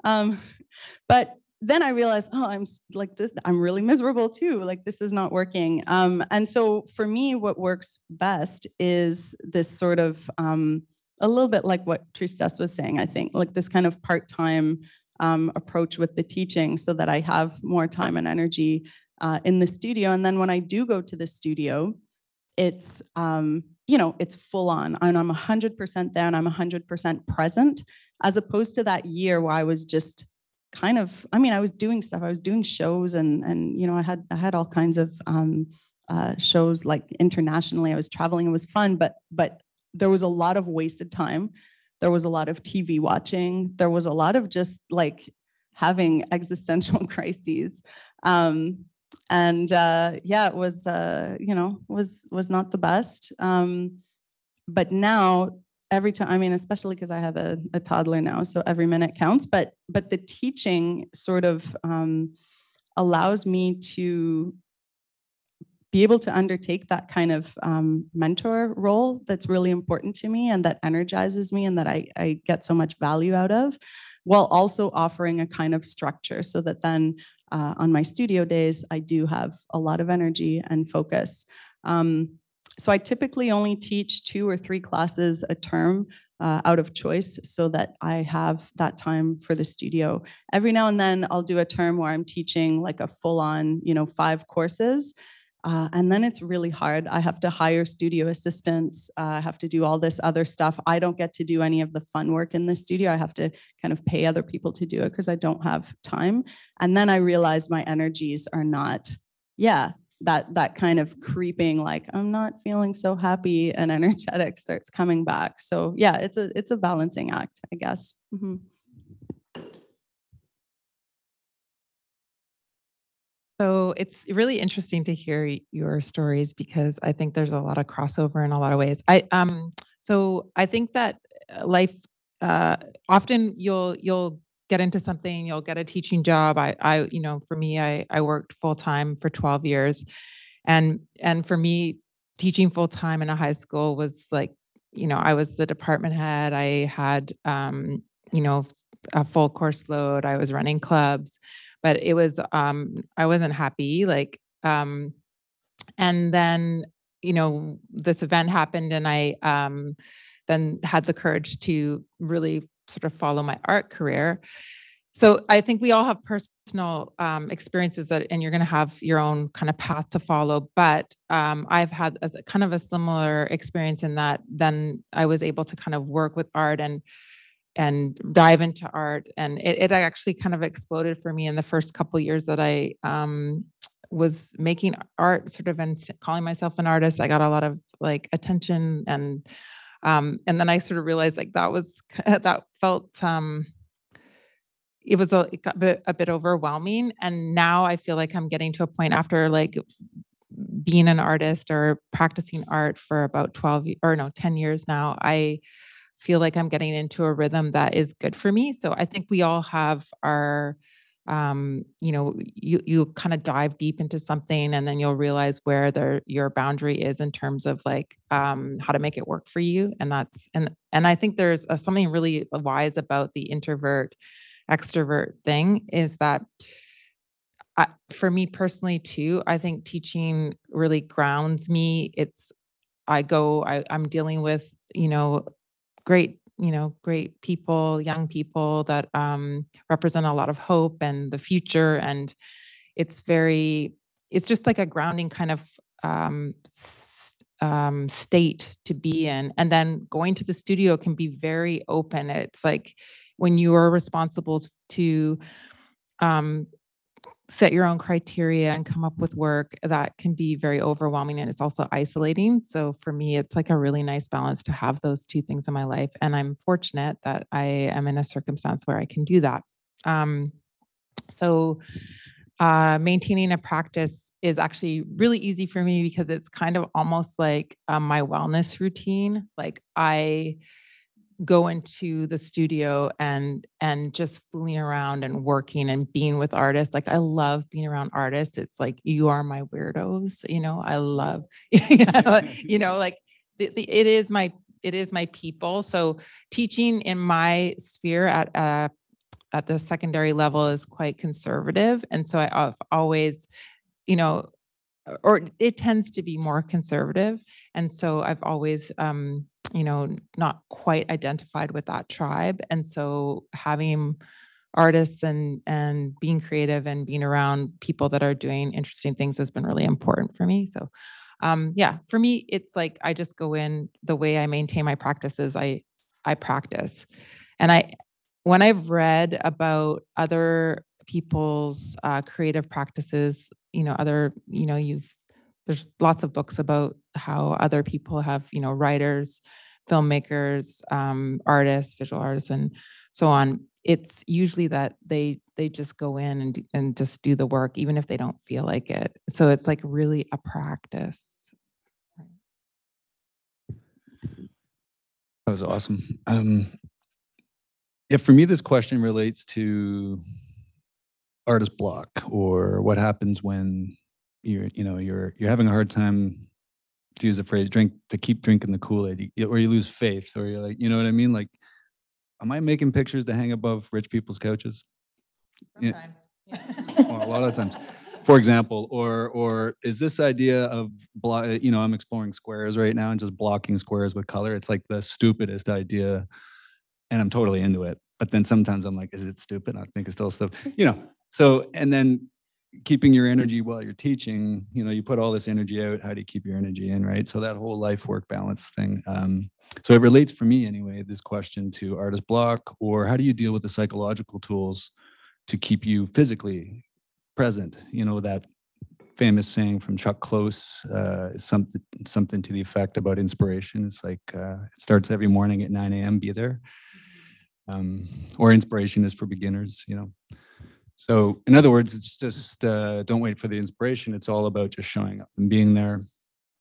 Um, [laughs] but then I realized, oh, I'm like this, I'm really miserable too. Like this is not working. Um, and so for me, what works best is this sort of um, a little bit like what Tristesse was saying, I think, like this kind of part-time um, approach with the teaching so that I have more time and energy uh, in the studio. And then when I do go to the studio, it's, um, you know, it's full on and I'm 100% there and I'm 100% present as opposed to that year where I was just kind of, I mean, I was doing stuff, I was doing shows and, and, you know, I had, I had all kinds of, um, uh, shows like internationally. I was traveling. It was fun, but but there was a lot of wasted time. There was a lot of TV watching. There was a lot of just like having [laughs] existential [laughs] crises. Um, and uh, yeah, it was uh, you know was was not the best. Um, but now every time, I mean, especially because I have a, a, toddler now, so every minute counts. But but the teaching sort of um, allows me to be able to undertake that kind of um, mentor role that's really important to me and that energizes me and that I, I get so much value out of, while also offering a kind of structure so that then uh, on my studio days, I do have a lot of energy and focus. Um, so I typically only teach two or three classes a term uh, out of choice so that I have that time for the studio. Every now and then I'll do a term where I'm teaching like a full on, you know, five courses. Uh, and then it's really hard. I have to hire studio assistants. Uh, I have to do all this other stuff. I don't get to do any of the fun work in the studio. I have to kind of pay other people to do it because I don't have time. And then I realize my energies are not, yeah, that that kind of creeping like I'm not feeling so happy and energetic starts coming back. So yeah, it's a it's a balancing act, I guess. Mm-hmm. So it's really interesting to hear your stories because I think there's a lot of crossover in a lot of ways. I um so I think that uh, life uh often you'll you'll get into something, you'll get a teaching job. I I you know, for me I I worked full time for 12 years. And and for me teaching full time in a high school was like, you know, I was the department head. I had um, you know, a full course load. I was running clubs but it was um i wasn't happy like um and then you know this event happened and i um then had the courage to really sort of follow my art career. So i think we all have personal um, experiences that and you're going to have your own kind of path to follow but um, i've had a, kind of a similar experience in that then i was able to kind of work with art and and dive into art and it, it actually kind of exploded for me in the first couple years that i um, was making art sort of and calling myself an artist. I got a lot of like attention and um, and then i sort of realized like that was [laughs] that felt um, it was a, it a, bit, a bit overwhelming and now i feel like i'm getting to a point after like being an artist or practicing art for about 12 or no 10 years now i feel like I'm getting into a rhythm that is good for me. So I think we all have our um you know you you kind of dive deep into something and then you'll realize where there your boundary is in terms of like um how to make it work for you and that's and and i think there's a, something really wise about the introvert extrovert thing is that I, for me personally too i think teaching really grounds me. It's i go I, i'm dealing with you know great, you know, great people, young people that um, represent a lot of hope and the future. And it's very, it's just like a grounding kind of um, um, state to be in. And then going to the studio can be very open. It's like when you are responsible to um, set your own criteria and come up with work that can be very overwhelming and it's also isolating. So for me, it's like a really nice balance to have those two things in my life. And I'm fortunate that I am in a circumstance where I can do that. Um, so uh, maintaining a practice is actually really easy for me because it's kind of almost like um, my wellness routine. Like I go into the studio and and just fooling around and working and being with artists like i love being around artists. It's like you are my weirdos you know? I love [laughs] you know like the, the, it is my it is my people. So teaching in my sphere at uh at the secondary level is quite conservative. And so i've always you know or it tends to be more conservative and so i've always um you know, not quite identified with that tribe. And so having artists and and being creative and being around people that are doing interesting things has been really important for me. So um yeah, for me it's like I just go in the way I maintain my practices, I I practice. And I when I've read about other people's uh, creative practices, you know, other, you know, you've there's lots of books about how other people have, you know, writers, filmmakers, um, artists, visual artists, and so on. It's usually that they they just go in and and just do the work, even if they don't feel like it. So it's like really a practice. That was awesome. Um, yeah, for me, this question relates to artist block or what happens when you're, you know, you're you're having a hard time to use the phrase drink to keep drinking the Kool-Aid or you lose faith or you're like, you know what I mean? Like, am I making pictures to hang above rich people's couches? Yeah. Well, a lot of times. For example, or or is this idea of blo- uh, you know, I'm exploring squares right now and just blocking squares with color. It's like the stupidest idea, and I'm totally into it. But then sometimes I'm like, is it stupid? I think it's still stuff, you know. So and then keeping your energy while you're teaching, you know, you put all this energy out. How do you keep your energy in, right? So that whole life work balance thing. Um, so it relates for me anyway. This question to artist block, or how do you deal with the psychological tools to keep you physically present. You know, that famous saying from Chuck Close, uh, something, something to the effect about inspiration. It's like, uh, it starts every morning at 9 a.m., be there. Um, or inspiration is for beginners, you know. So, in other words, it's just uh, don't wait for the inspiration. It's all about just showing up and being there.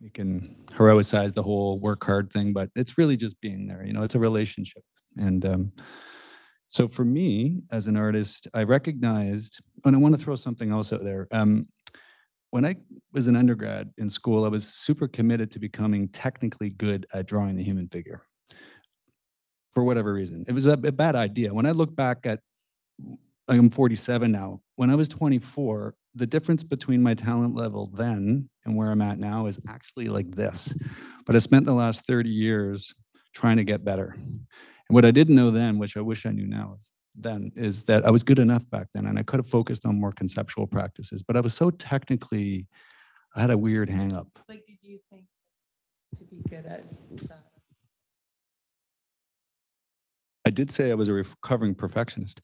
You can heroicize the whole work hard thing, but it's really just being there. You know, it's a relationship. And um, so for me as an artist, I recognized, and I want to throw something else out there. Um, when I was an undergrad in school, I was super committed to becoming technically good at drawing the human figure. For whatever reason, it was a, a bad idea. When I look back at, I'm 47 now. When I was 24, the difference between my talent level then and where I'm at now is actually like this. But I spent the last 30 years trying to get better. And what I didn't know then, which I wish I knew now, is then is that I was good enough back then and I could have focused on more conceptual practices, but I was so technically, I had a weird hang up. Like, did you think to be good at that? I did say I was a recovering perfectionist.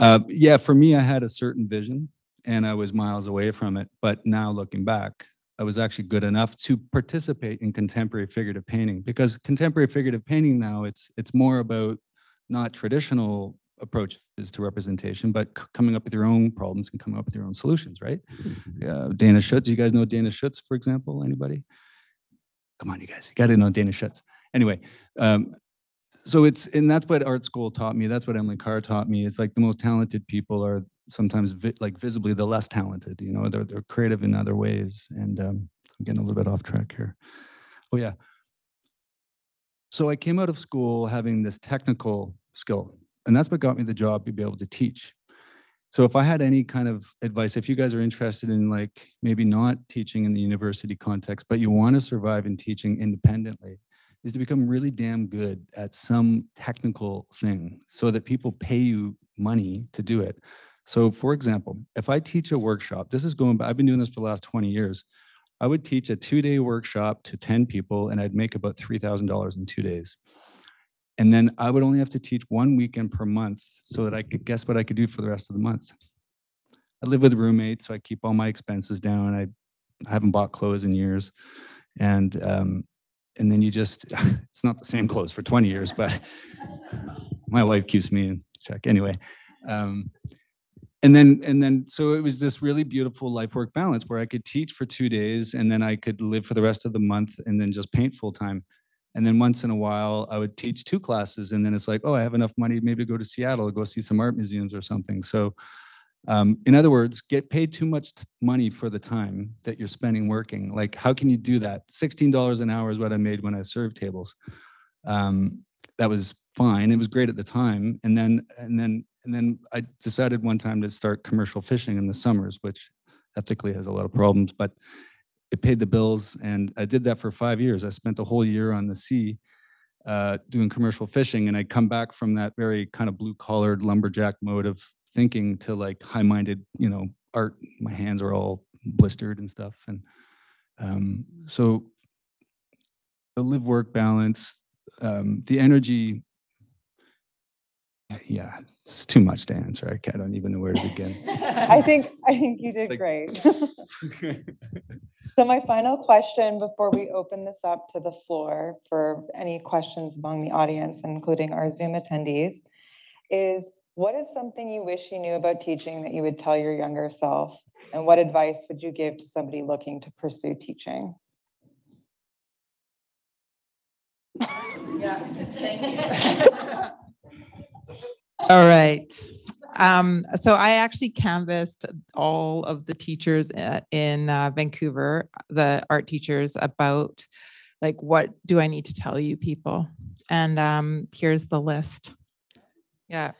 Uh, yeah, for me, I had a certain vision and I was miles away from it. But now looking back, I was actually good enough to participate in contemporary figurative painting because contemporary figurative painting now it's it's more about not traditional approaches to representation, but coming up with your own problems and coming up with your own solutions, right? Uh, Dana Schutz, you guys know Dana Schutz, for example? Anybody? Come on, you guys, you got to know Dana Schutz. Anyway, um, so it's and that's what art school taught me. That's what Emily Carr taught me. It's like the most talented people are sometimes vi- like visibly the less talented. You know, they're they're creative in other ways. And um, I'm getting a little bit off track here. Oh yeah. So I came out of school having this technical skill, and that's what got me the job to be able to teach. So if I had any kind of advice, if you guys are interested in like maybe not teaching in the university context, but you want to survive in teaching independently, is to become really damn good at some technical thing so that people pay you money to do it. So for example, if I teach a workshop, this is going back, I've been doing this for the last 20 years. I would teach a two-day workshop to 10 people and I'd make about $3,000 in two days. And then I would only have to teach one weekend per month so that I could guess what I could do for the rest of the month. I live with roommates, so I keep all my expenses down. I haven't bought clothes in years. And um, and then you just [laughs] it's not the same clothes for 20 years, but [laughs] my wife keeps me in check anyway. Um, and then and then so it was this really beautiful life work balance where I could teach for two days and then I could live for the rest of the month and then just paint full time. And then once in a while I would teach two classes and then it's like, oh, I have enough money maybe to go to Seattle, go see some art museums or something. So um, in other words, get paid too much money for the time that you're spending working. Like, how can you do that? $16 an hour is what I made when I served tables. Um, that was fine. It was great at the time. And then, and then, and then I decided one time to start commercial fishing in the summers, which ethically has a lot of problems, but it paid the bills. And I did that for five years. I spent a whole year on the sea uh, doing commercial fishing. And I come back from that very kind of blue collared lumberjack mode of thinking to like high-minded, you know, art. My hands are all blistered and stuff. And um, so the live work balance, um, the energy. Yeah, it's too much to answer. I, can't, don't even know where to begin. I think, I think you did Like- great. [laughs] So my final question before we open this up to the floor for any questions among the audience, including our Zoom attendees, is what is something you wish you knew about teaching that you would tell your younger self? And what advice would you give to somebody looking to pursue teaching? Yeah. [laughs] All right. Um, so I actually canvassed all of the teachers uh, in uh, Vancouver, the art teachers, about like what do I need to tell you people? And um, here's the list. Yeah.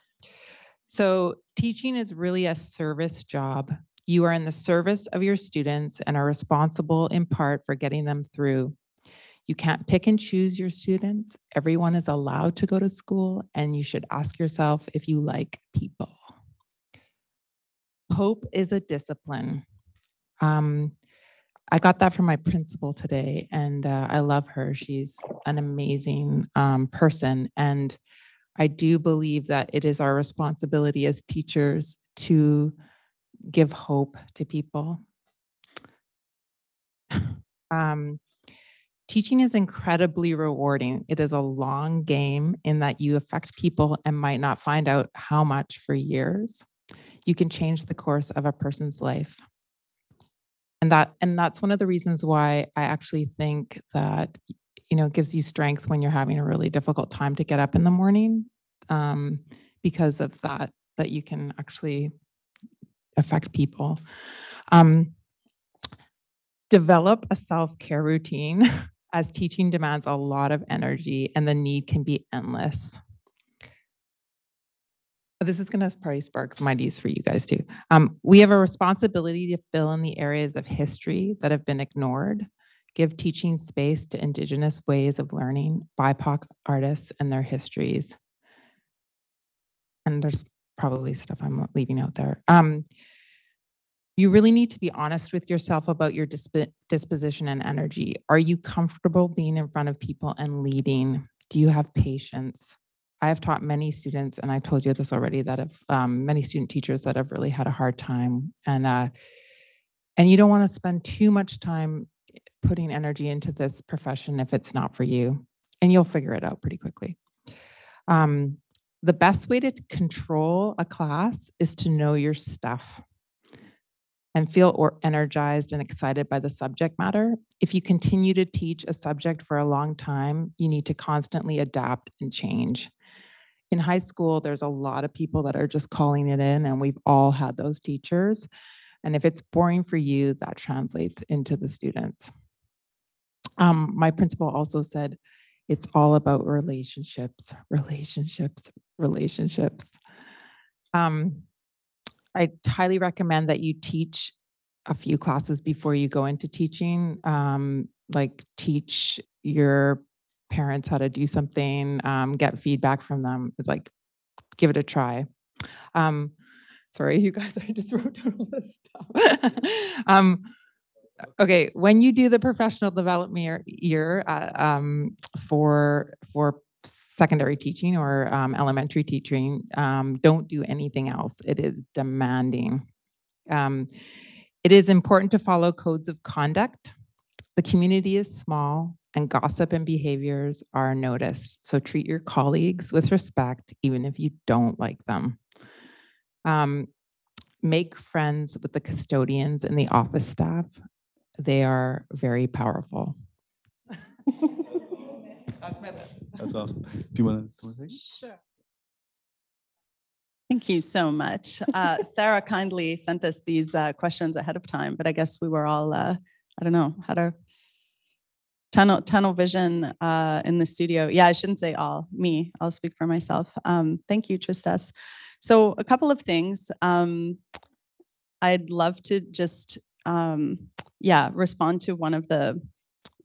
So teaching is really a service job. You are in the service of your students and are responsible in part for getting them through. You can't pick and choose your students. Everyone is allowed to go to school, and you should ask yourself if you like people. Hope is a discipline. Um, I got that from my principal today, and uh, I love her. She's an amazing um, person. And I do believe that it is our responsibility as teachers to give hope to people. Um, teaching is incredibly rewarding. It is a long game in that you affect people and might not find out how much for years. You can change the course of a person's life. And that and that's one of the reasons why I actually think that you know gives you strength when you're having a really difficult time to get up in the morning um, because of that that you can actually affect people. Um, develop a self-care routine [laughs] as teaching demands a lot of energy and the need can be endless. This is going to probably spark some ideas for you guys too. Um, we have a responsibility to fill in the areas of history that have been ignored, give teaching space to Indigenous ways of learning, BIPOC artists and their histories. And there's probably stuff I'm leaving out there. Um, you really need to be honest with yourself about your disp- disposition and energy. Are you comfortable being in front of people and leading? Do you have patience? I have taught many students, and I told you this already, that have um, many student teachers that have really had a hard time, and uh, and you don't want to spend too much time putting energy into this profession if it's not for you, and you'll figure it out pretty quickly. Um, the best way to control a class is to know your stuff and feel or energized and excited by the subject matter. If you continue to teach a subject for a long time, you need to constantly adapt and change. In high school, there's a lot of people that are just calling it in, and we've all had those teachers. And if it's boring for you, that translates into the students. Um, my principal also said, it's all about relationships, relationships, relationships. Um, I highly recommend that you teach a few classes before you go into teaching. Um, like teach your parents how to do something, um, get feedback from them. It's like, give it a try. Um, sorry, [laughs] you guys, I just wrote down all this stuff. [laughs] um, okay, when you do the professional development year, uh, um, for for secondary teaching or um, elementary teaching, um, don't do anything else. It is demanding. Um, it is important to follow codes of conduct. The community is small and gossip and behaviors are noticed. So treat your colleagues with respect, even if you don't like them. Um, make friends with the custodians and the office staff. They are very powerful. That's my list. That's awesome. Do you want to take? it? Sure. Thank you so much. Uh, [laughs] Sarah kindly sent us these uh, questions ahead of time, but I guess we were all, uh, I don't know, had a tunnel tunnel vision uh, in the studio. Yeah, I shouldn't say all, me. I'll speak for myself. Um, thank you, Tristesse. So a couple of things. Um, I'd love to just, um, yeah, respond to one of the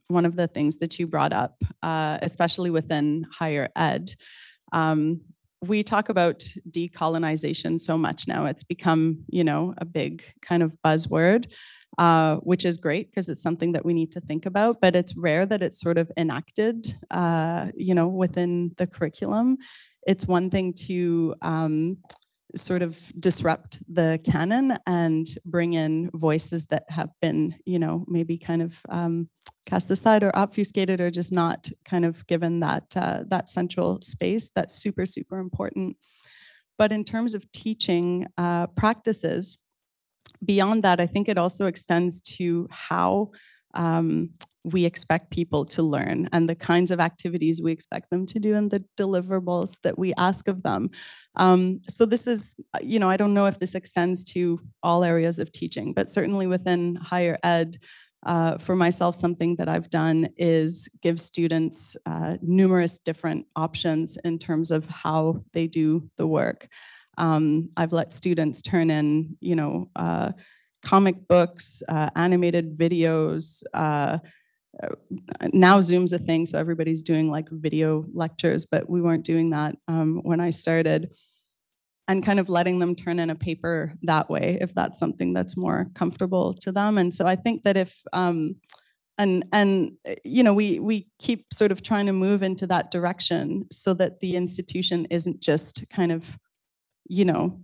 one of the things that you brought up, uh, especially within higher ed. Um, we talk about decolonization so much now. It's become, you know, a big kind of buzzword, uh, which is great because it's something that we need to think about. But it's rare that it's sort of enacted, uh, you know, within the curriculum. It's one thing to um, sort of disrupt the canon and bring in voices that have been, you know, maybe kind of um, cast aside or obfuscated or just not kind of given that uh, that central space. That's super super important. But in terms of teaching uh, practices, beyond that, I think it also extends to how um, we expect people to learn and the kinds of activities we expect them to do and the deliverables that we ask of them. Um, so this is, uh, you know, I don't know if this extends to all areas of teaching, but certainly within higher ed, uh, for myself, something that I've done is give students uh, numerous different options in terms of how they do the work. Um, I've let students turn in, you know, uh, comic books, uh, animated videos. Now Zoom's a thing, so everybody's doing like video lectures, but we weren't doing that um, when I started. And kind of letting them turn in a paper that way, if that's something that's more comfortable to them. And so I think that if um, and and you know we we keep sort of trying to move into that direction so that the institution isn't just kind of you know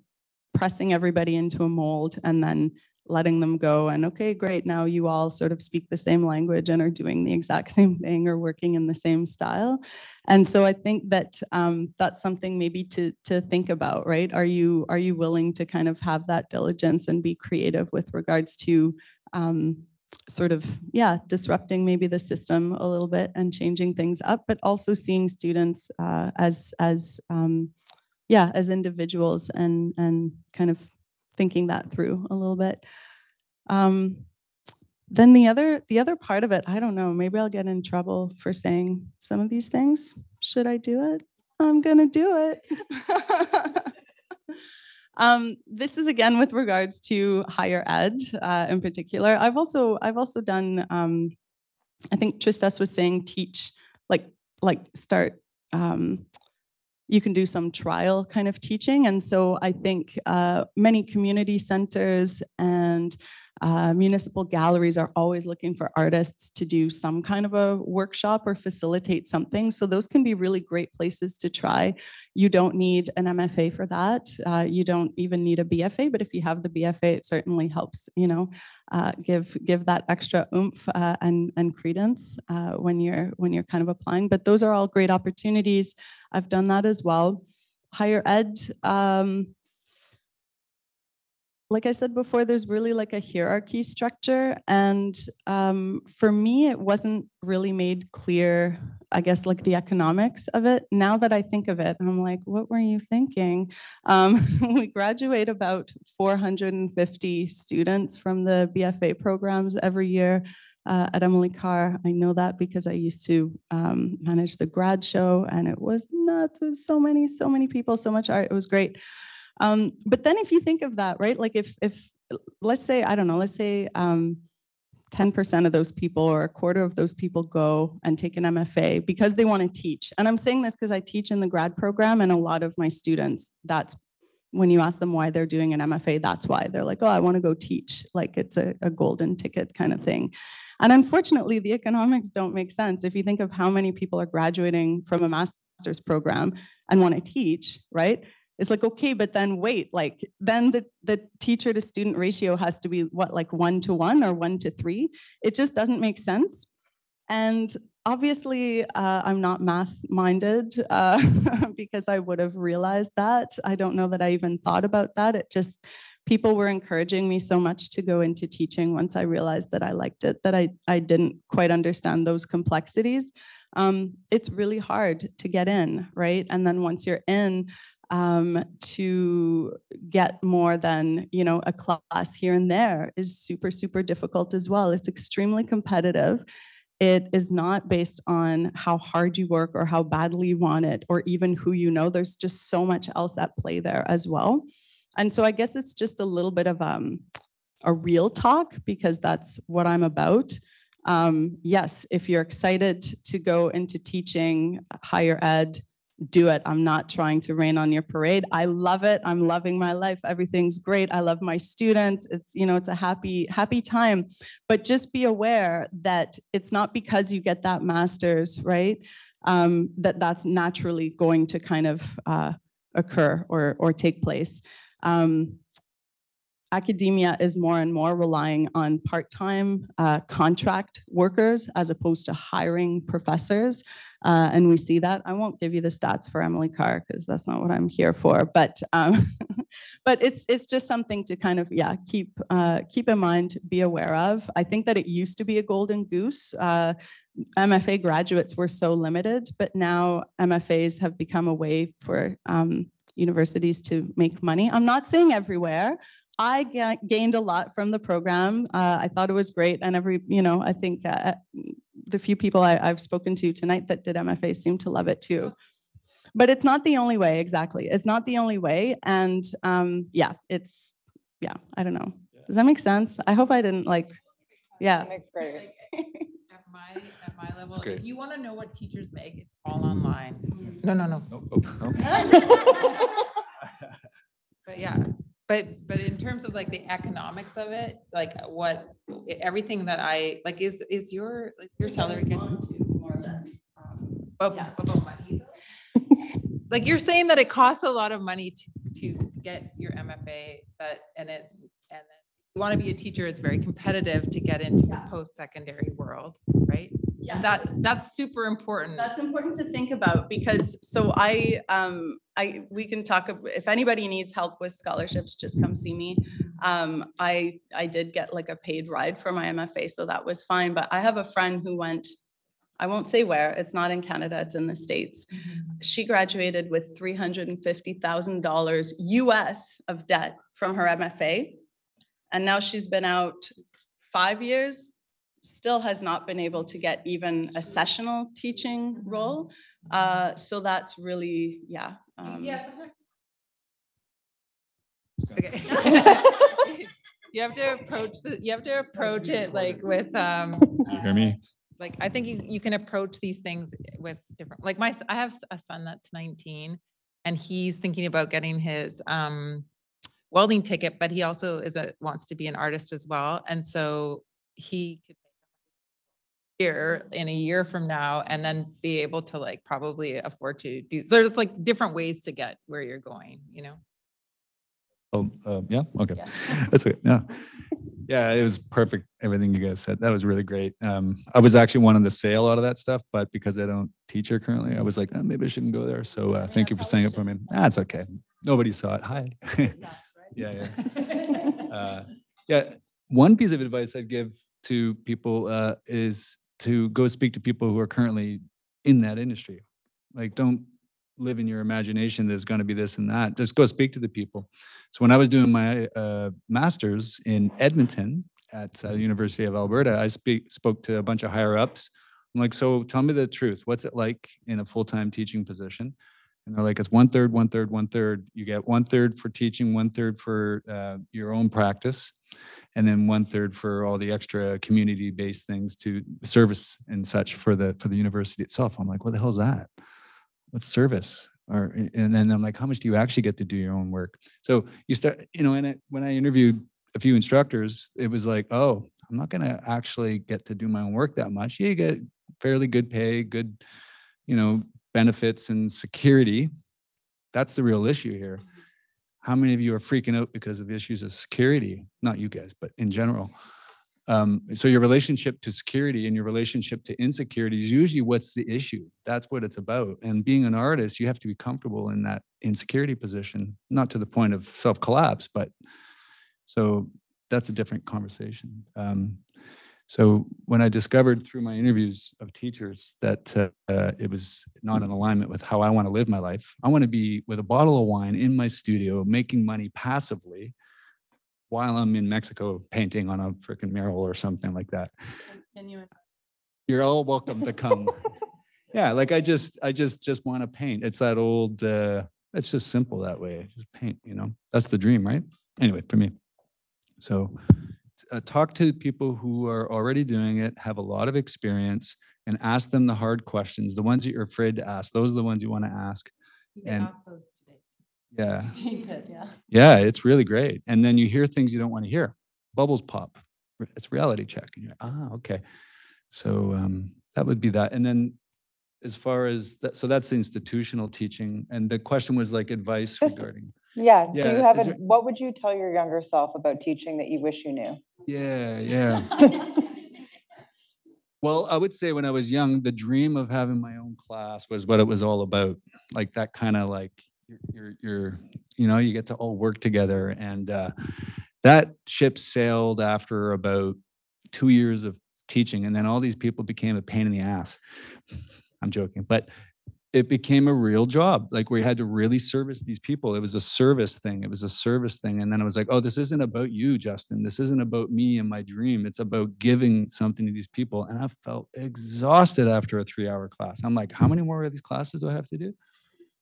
pressing everybody into a mold and then letting them go and okay great now you all sort of speak the same language and are doing the exact [laughs] same thing or working in the same style. And so i think that um, that's something maybe to to think about right? Are you are you willing to kind of have that diligence and be creative with regards to um, sort of yeah disrupting maybe the system a little bit and changing things up but also seeing students uh, as as um, yeah as individuals and and kind of thinking that through a little bit. Um, then the other the other part of it, I don't know, maybe I'll get in trouble for saying some of these things. Should I do it? I'm gonna do it. [laughs] um, this is again with regards to higher ed uh, in particular. I've also I've also done. Um, I think Tristesse was saying teach like like start um, you can do some trial kind of teaching. And so I think uh, many community centers and uh, municipal galleries are always looking for artists to do some kind of a workshop or facilitate something. So those can be really great places to try. You don't need an MFA for that. Uh, you don't even need a BFA, but if you have the BFA, it certainly helps, you know, uh, give give that extra oomph uh, and, and credence uh, when you're when you're kind of applying. But those are all great opportunities. I've done that as well. Higher ed, um, like I said before, there's really like a hierarchy structure. And um, for me, it wasn't really made clear, I guess, like the economics of it. Now that I think of it, I'm like, what were you thinking? Um, [laughs] we graduate about 450 students from the BFA programs every year. Uh, at Emily Carr. I know that because I used to um, manage the grad show, and it was nuts. So many, so many people, so much art. It was great. Um, but then if you think of that, right? Like if if let's say I don't know, let's say um, 10% of those people or a quarter of those people go and take an MFA because they want to teach. And I'm saying this because I teach in the grad program and a lot of my students, that's when you ask them why they're doing an MFA, that's why they're like, oh, I want to go teach. Like it's a, a golden ticket kind of thing. And unfortunately, the economics don't make sense. If you think of how many people are graduating from a master's program and want to teach, right? It's like, okay, but then wait, like then the, the teacher to student ratio has to be what, like one to one or one to three? It just doesn't make sense. And obviously, uh, I'm not math minded uh, [laughs] because I would have realized that. I don't know that I even thought about that. It just, people were encouraging me so much to go into teaching once I realized that I liked it, that I, I didn't quite understand those complexities. Um, it's really hard to get in, right? And then once you're in, um, to get more than you know a class here and there is super super difficult as well. It's extremely competitive. It is not based on how hard you work or how badly you want it or even who you know. There's just so much else at play there as well. And so I guess it's just a little bit of um, a real talk because that's what I'm about. Um, yes, if you're excited to go into teaching higher ed, do it. I'm not trying to rain on your parade. I love it. I'm loving my life. Everything's great. I love my students. It's, you know, it's a happy, happy time. But just be aware that it's not because you get that master's, right? Um, that that's naturally going to kind of uh, occur or, or take place. Um, academia is more and more relying on part-time uh, contract workers as opposed to hiring professors. Uh, and we see that. I won't give you the stats for Emily Carr because that's not what I'm here for. But um, [laughs] but it's it's just something to kind of yeah keep uh, keep in mind, be aware of. I think that it used to be a golden goose. Uh, MFA graduates were so limited, but now MFAs have become a way for um, universities to make money. I'm not saying everywhere. I gained a lot from the program. Uh, I thought it was great, and every you know, I think uh, the few people I, have spoken to tonight that did MFA seem to love it too. But it's not the only way. Exactly, it's not the only way, and um, yeah, it's yeah. I don't know. Does that make sense? I hope I didn't like. Yeah. That makes great. at my at my level, if you want to know what teachers make, it's all online. No, no, no. Nope, oh, oh. [laughs] [laughs] But yeah, but but in terms of like the economics of it, like what everything that I like is is your is your salary good? More than um, Ab- yeah. about money. like you're saying that it costs a lot of money to to get your MFA, that and it and then you want to be a teacher, it's very competitive to get into Yeah. the post-secondary world, right? Yeah. That that's super important. That's important to think about because so I um I we can talk if anybody needs help with scholarships, just come see me. Um I I did get like a paid ride for my MFA, so that was fine. But I have a friend who went, I won't say where, it's not in Canada, it's in the States. She graduated with three hundred and fifty thousand dollars US of debt from her MFA. And now she's been out five years, still has not been able to get even a sessional teaching role. Uh, so that's really, yeah. um, Yeah. Okay. [laughs] You have to approach the, you have to approach it like with, um. You hear me? Like, I think you, you can approach these things with different, like my, i have a son that's nineteen. And he's thinking about getting his, um, welding ticket, but he also is a, wants to be an artist as well. And so he could here in a year from now and then be able to like probably afford to do, so there's like different ways to get where you're going, you know? Oh, uh, yeah, okay. Yeah. [laughs] That's okay, yeah. Yeah, it was perfect, everything you guys said. That was really great. Um, I was actually wanting to say a lot of that stuff, but because I don't teach here currently, I was like, "Oh, maybe I shouldn't go there. So, uh, thank you for saying it for me. That's okay. Nobody saw it. Hi. Yeah, yeah. [laughs] Uh, Yeah, one piece of advice I'd give to people uh, is to go speak to people who are currently in that industry. Like, don't live in your imagination. There's going to be this and that. Just go speak to the people. So when I was doing my uh, master's in Edmonton at uh, University of Alberta, I speak spoke to a bunch of higher ups. I'm like, so tell me the truth. What's it like in a full time teaching position? And they're like, it's one third, one third, one third. You get one third for teaching, one third for uh, your own practice, and then one third for all the extra community-based things to service and such for the for the university itself. I'm like, what the hell is that? What's service? Or and then I'm like, how much do you actually get to do your own work? So you start, you know, and it, when I interviewed a few instructors, it was like, oh, I'm not going to actually get to do my own work that much. Yeah, you get fairly good pay, good, you know, benefits and security. That's the real issue here. How many of you are freaking out because of issues of security? Not you guys, but in general. Um, so your relationship to security and your relationship to insecurity is usually what's the issue. That's what it's about. And being an artist, you have to be comfortable in that insecurity position, not to the point of self-collapse, but so that's a different conversation. Um, so when I discovered through my interviews of teachers that uh, uh, it was not in alignment with how I want to live my life, I want to be with a bottle of wine in my studio, making money passively while I'm in Mexico painting on a freaking mural or something like that. You? You're all welcome to come. [laughs] yeah, like I just, I just, just want to paint. It's that old. Uh, it's just simple that way. Just paint. You know, that's the dream, right? Anyway, for me. So uh, talk to people who are already doing it, have a lot of experience, and ask them the hard questions, the ones that you're afraid to ask. Those are the ones you want to ask. And yeah, [laughs] yeah. yeah, it's really great. And then you hear things you don't want to hear. Bubbles pop. It's reality check. And you're like, ah, okay. So um, that would be that. And then as far as that, so that's the institutional teaching. And the question was like advice Just- regarding. Yeah, do you have, a- there- what would you tell your younger self about teaching that you wish you knew? Yeah, yeah. [laughs] Well, I would say when I was young, the dream of having my own class was what it was all about. Like that kind of like you're, you're, you're, you know, you get to all work together. And uh, that ship sailed after about two years of teaching. And then all these people became a pain in the ass. I'm joking, but it became a real job. Like we had to really service these people. It was a service thing. It was a service thing. And then I was like, oh, this isn't about you, Justin. This isn't about me and my dream. It's about giving something to these people. And I felt exhausted after a three hour class. I'm like, how many more of these classes do I have to do?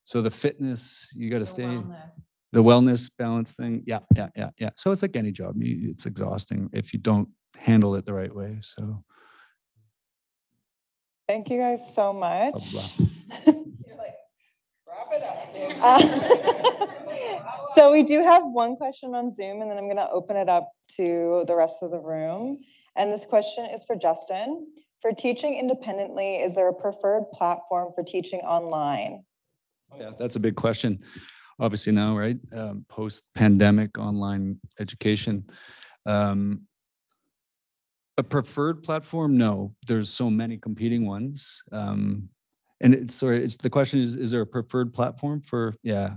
So the fitness, you got to stay, the wellness balance thing. Yeah, yeah, yeah, yeah. So it's like any job. It's exhausting if you don't handle it the right way. So Thank you guys so much. blah, [laughs] Uh, [laughs] So we do have one question on Zoom and then I'm going to open it up to the rest of the room. And this question is for Justin. For teaching independently, is there a preferred platform for teaching online? Yeah, that's a big question. Obviously now, right? Um, Post-pandemic online education. Um, A preferred platform? No, there's so many competing ones. Um, And it's, sorry, it's, the question is, is there a preferred platform for, yeah.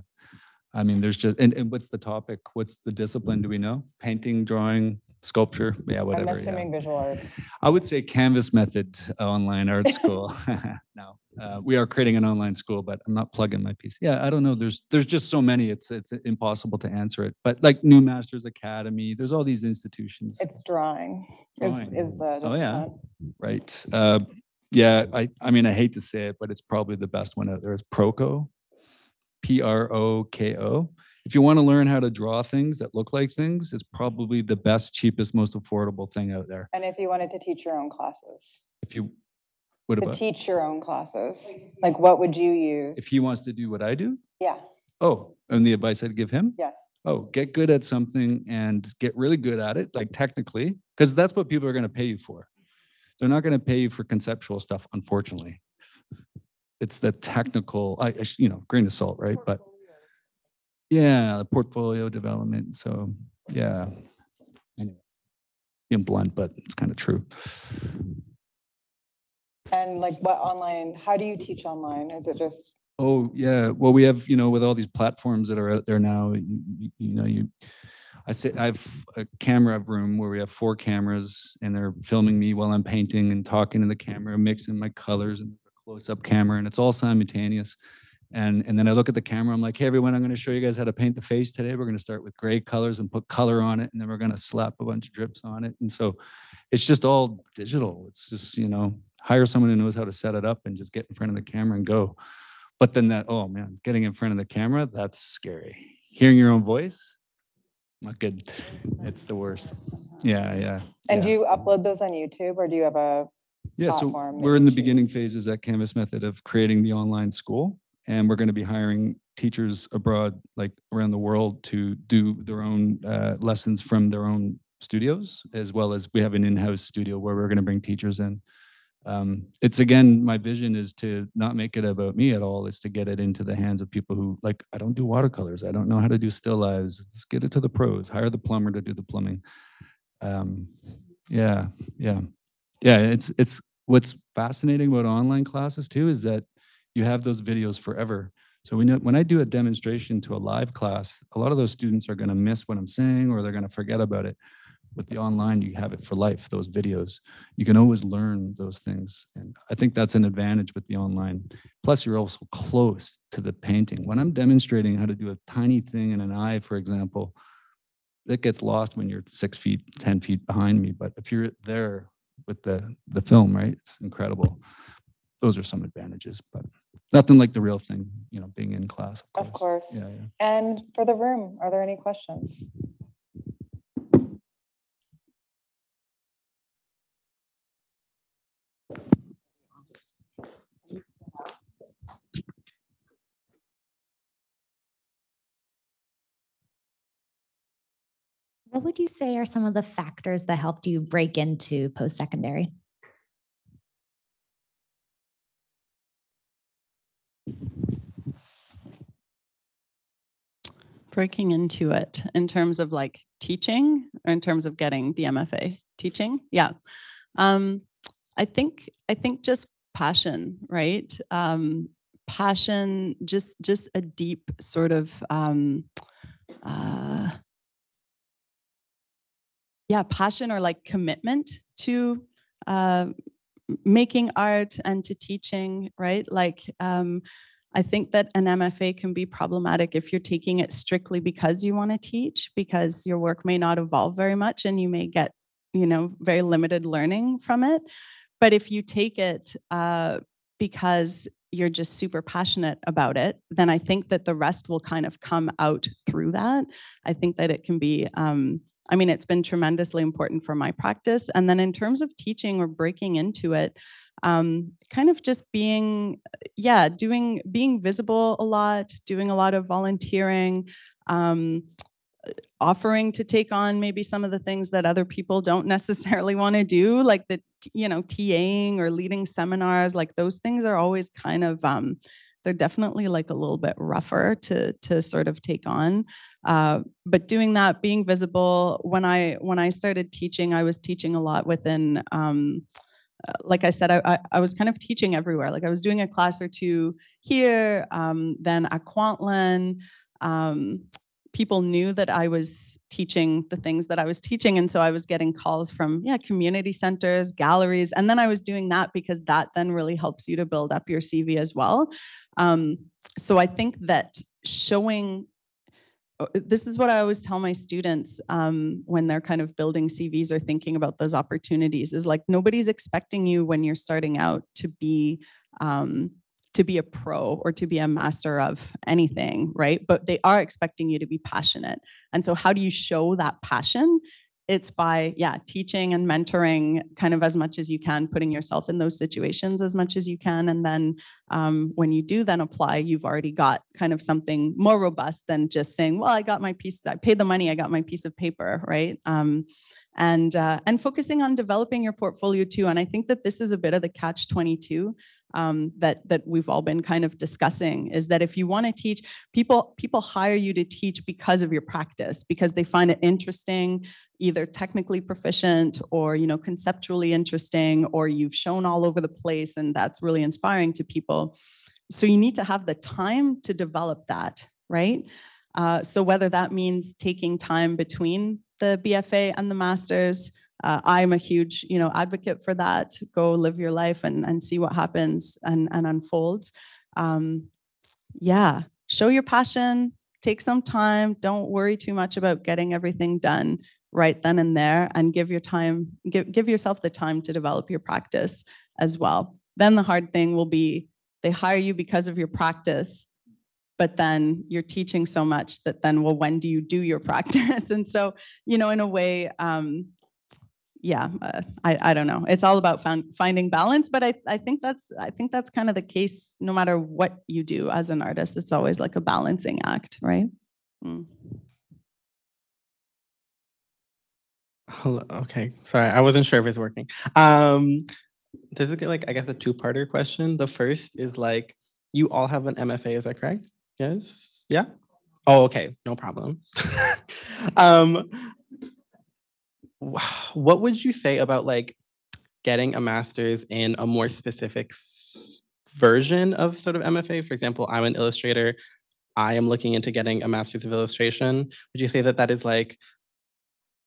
I mean, there's just, and, and what's the topic? What's the discipline? Do we know? Painting, drawing, sculpture? Yeah, I'm whatever. yeah. visual arts. I would say Canvas Method uh, Online Art [laughs] School. [laughs] no, uh, we are creating an online school, but I'm not plugging my piece. Yeah, I don't know. There's there's just so many. It's it's impossible to answer it. But like New Masters Academy, there's all these institutions, It's drawing is, Drawing. is the. Oh, yeah. right? Uh, yeah, I I mean I hate to say it, but it's probably the best one out there. It's Proko, P R O K O. If you want to learn how to draw things that look like things, it's probably the best, cheapest, most affordable thing out there. And if you wanted to teach your own classes, If you, what to about? teach your own classes, like what would you use? If he wants to do what I do, Yeah, oh, and the advice I'd give him, yes. oh, get good at something and get really good at it, like technically, because that's what people are going to pay you for. They're not going to pay you for conceptual stuff, unfortunately. It's the technical, I, you know, grain of salt, right? But yeah, the portfolio development. So yeah. Anyway, being blunt, but it's kind of true. And like what online, how do you teach online? Is it just, Oh, yeah. Well, we have, you know, with all these platforms that are out there now, you, you- you know, you, I say, I have a camera room where we have four cameras and they're filming me while I'm painting and talking to the camera, mixing my colors and a close-up camera and it's all simultaneous. And, and then I look at the camera, I'm like, hey, everyone, I'm going to show you guys how to paint the face today. We're going to start with gray colors and put color on it. And then we're going to slap a bunch of drips on it. And so it's just all digital. It's just, you know, hire someone who knows how to set it up and just get in front of the camera and go but then that, oh man, getting in front of the camera, that's scary. Hearing your own voice, not good. It's the worst. Yeah, yeah. And do you upload those on YouTube or do you have a, Yeah, so we're in the beginning phases at Canvas Method of creating the online school. And we're going to be hiring teachers abroad, like around the world to do their own uh, lessons from their own studios, as well as we have an in-house studio where we're going to bring teachers in. Um, it's again, my vision is to not make it about me at all, is to get it into the hands of people who like, I don't do watercolors. I don't know how to do still lives. Let's get it to the pros, hire the plumber to do the plumbing. Um, yeah, yeah yeah it's it's what's fascinating about online classes too is that you have those videos forever so we know when i do a demonstration to a live class a lot of those students are going to miss what i'm saying or they're going to forget about it with the online you have it for life those videos you can always learn those things and i think that's an advantage with the online plus you're also close to the painting when i'm demonstrating how to do a tiny thing in an eye for example it gets lost when you're six feet ten feet behind me but if you're there with the the film, right? It's incredible. Those are some advantages, but nothing like the real thing, you know, being in class. of course. Yeah, yeah. And for the room, are there any questions? What would you say are some of the factors that helped you break into post-secondary? breaking into it in terms of like teaching or in terms of getting the MFA teaching? Yeah. Um, I think I think just passion, right? Um, passion, just just a deep sort of um, uh, yeah, passion or like commitment to uh, making art and to teaching, right? Like um, I think that an MFA can be problematic if you're taking it strictly because you want to teach, because your work may not evolve very much and you may get, you know, very limited learning from it. But if you take it uh, because you're just super passionate about it, then I think that the rest will kind of come out through that. I think that it can be, um, I mean, it's been tremendously important for my practice. And then in terms of teaching or breaking into it, um, kind of just being yeah doing being visible a lot doing a lot of volunteering um, offering to take on maybe some of the things that other people don't [laughs] necessarily want to do like the you know taing or leading seminars like those things are always kind of um, they're definitely like a little bit rougher to to sort of take on uh, but doing that being visible when i when i started teaching i was teaching a lot within um, uh, like I said, I, I, I was kind of teaching everywhere. Like I was doing a class or two here, um, then at Kwantlen. Um, people knew that I was teaching the things that I was teaching. And so I was getting calls from, yeah, community centers, galleries. And then I was doing that because that then really helps you to build up your CV as well. Um, so I think that showing this is what I always tell my students um, when they're kind of building CVs or thinking about those opportunities is like nobody's expecting you when you're starting out to be um, to be a pro or to be a master of anything, right? But they are expecting you to be passionate. And so how do you show that passion? It's by yeah, teaching and mentoring kind of as much as you can, putting yourself in those situations as much as you can, and then um, when you do then apply, you've already got kind of something more robust than just saying, well, I got my piece, I paid the money, I got my piece of paper, right? Um, and uh, and focusing on developing your portfolio too. And I think that this is a bit of the catch 22 um, that that we've all been kind of discussing is that if you want to teach people people hire you to teach because of your practice because they find it interesting either technically proficient or you know conceptually interesting or you've shown all over the place and that's really inspiring to people. So you need to have the time to develop that right? Uh, so whether that means taking time between the bfa and the masters uh, i'm a huge you know advocate for that. Go live your life and, and see what happens and, and unfolds. Um, yeah show your passion take some time don't worry too much about getting everything done right then and there and give your time give, give yourself the time to develop your practice as well then the hard thing will be they hire you because of your practice, but then you're teaching so much that then, well, when do you do your [laughs] practice? And so, you know, in a way, um, yeah, uh, I, I don't know. It's all about found, finding balance, but I, I think that's I think that's kind of the case no matter what you do as an artist. It's always like a balancing act, right? Mm. Hello. Okay. Sorry, I wasn't sure if it's working. Um, this is like I guess a two-parter question. The first is like you all have an MFA, is that correct? Yes. Yeah. Oh, okay. No problem. [laughs] um, what would you say about like getting a master's in a more specific version of sort of MFA? For example, I'm an illustrator. I am looking into getting a master's of illustration. Would you say that that is like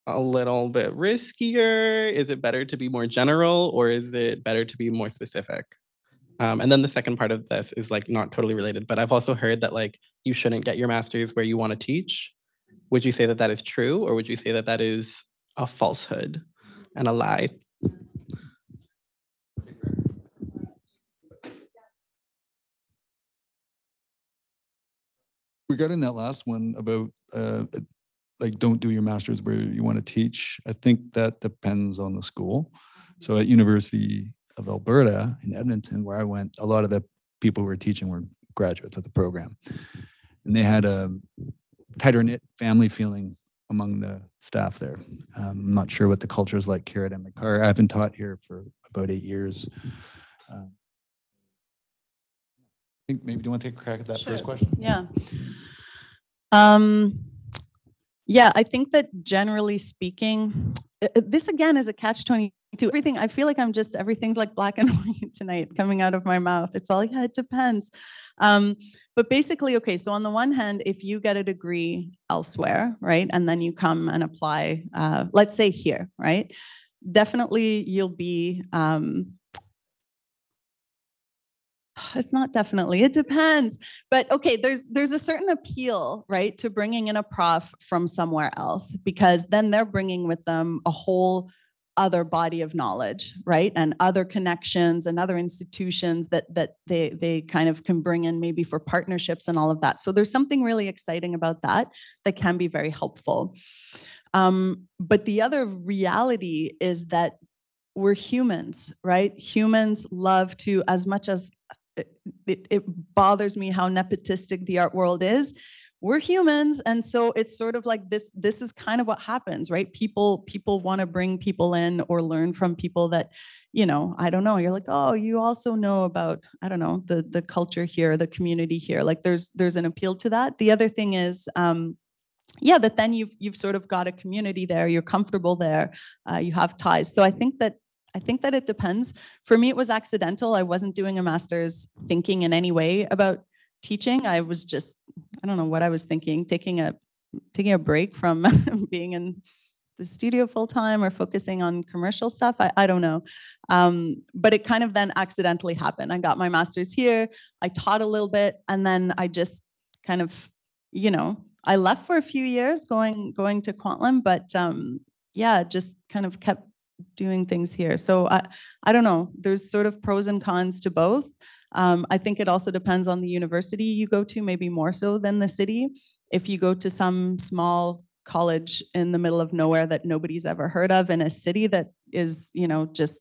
a little bit riskier? Is it better to be more general or is it better to be more specific? Um, and then the second part of this is like not totally related, but I've also heard that like you shouldn't get your master's where you want to teach. Would you say that that is true or would you say that that is a falsehood and a lie? regarding that last one about uh, like don't do your masters where you want to teach. I think that depends on the school. So at university of alberta in edmonton where i went a lot of the people who were teaching were graduates of the program. And they had a tighter knit family feeling among the staff there. Um, i'm not sure what the culture is like here at Emily Carr. i've been taught here for about eight years. Um, I think maybe do you want to take a crack at that first question? Yeah. Um, yeah, I think that generally speaking, uh, uh, this again is a catch 22. Everything, I feel like I'm just, everything's like black and [laughs] white tonight coming out of my mouth. It's all, yeah, it depends. Um, but basically, okay, so on the one hand, if you get a degree elsewhere, right, and then you come and apply, uh, let's say here, right, definitely you'll be, um, [sighs] it's not definitely, it depends. But okay there's there's a certain appeal right to bringing in a prof from somewhere else because then they're bringing with them a whole other body of knowledge right and other connections and other institutions that that they they kind of can bring in maybe for partnerships and all of that. So there's something really exciting about that that can be very helpful. Um, but the other reality is that we're humans right? Humans love to as much as it, it, bothers me how nepotistic the art world is. We're humans and so it's sort of like this this is kind of what happens right? People people want to bring people in or learn from people that you know i don't know you're like oh you also know about i don't know the the culture here the community here. Like there's there's an appeal to that. The other thing is um yeah that then you've you've sort of got a community there you're comfortable there uh, you have ties. So i think that I think that it depends. For me, it was accidental. I wasn't doing a master's thinking in any way about teaching. I was just, I don't know what I was thinking, taking a taking a break from [laughs] being in the studio full time or focusing on commercial stuff. I, I don't know. Um, but it kind of then accidentally happened. I got my master's here. I taught a little bit, and then I just kind of, you know, I left for a few years going going to Kwantlen, but um, yeah, just kind of kept doing things here. So I, I don't know. There's sort of pros and cons to both. Um, I think it also depends on the university you go to, maybe more so than the city. If you go to some small college in the middle of nowhere that nobody's ever heard of in a city that is, you know, just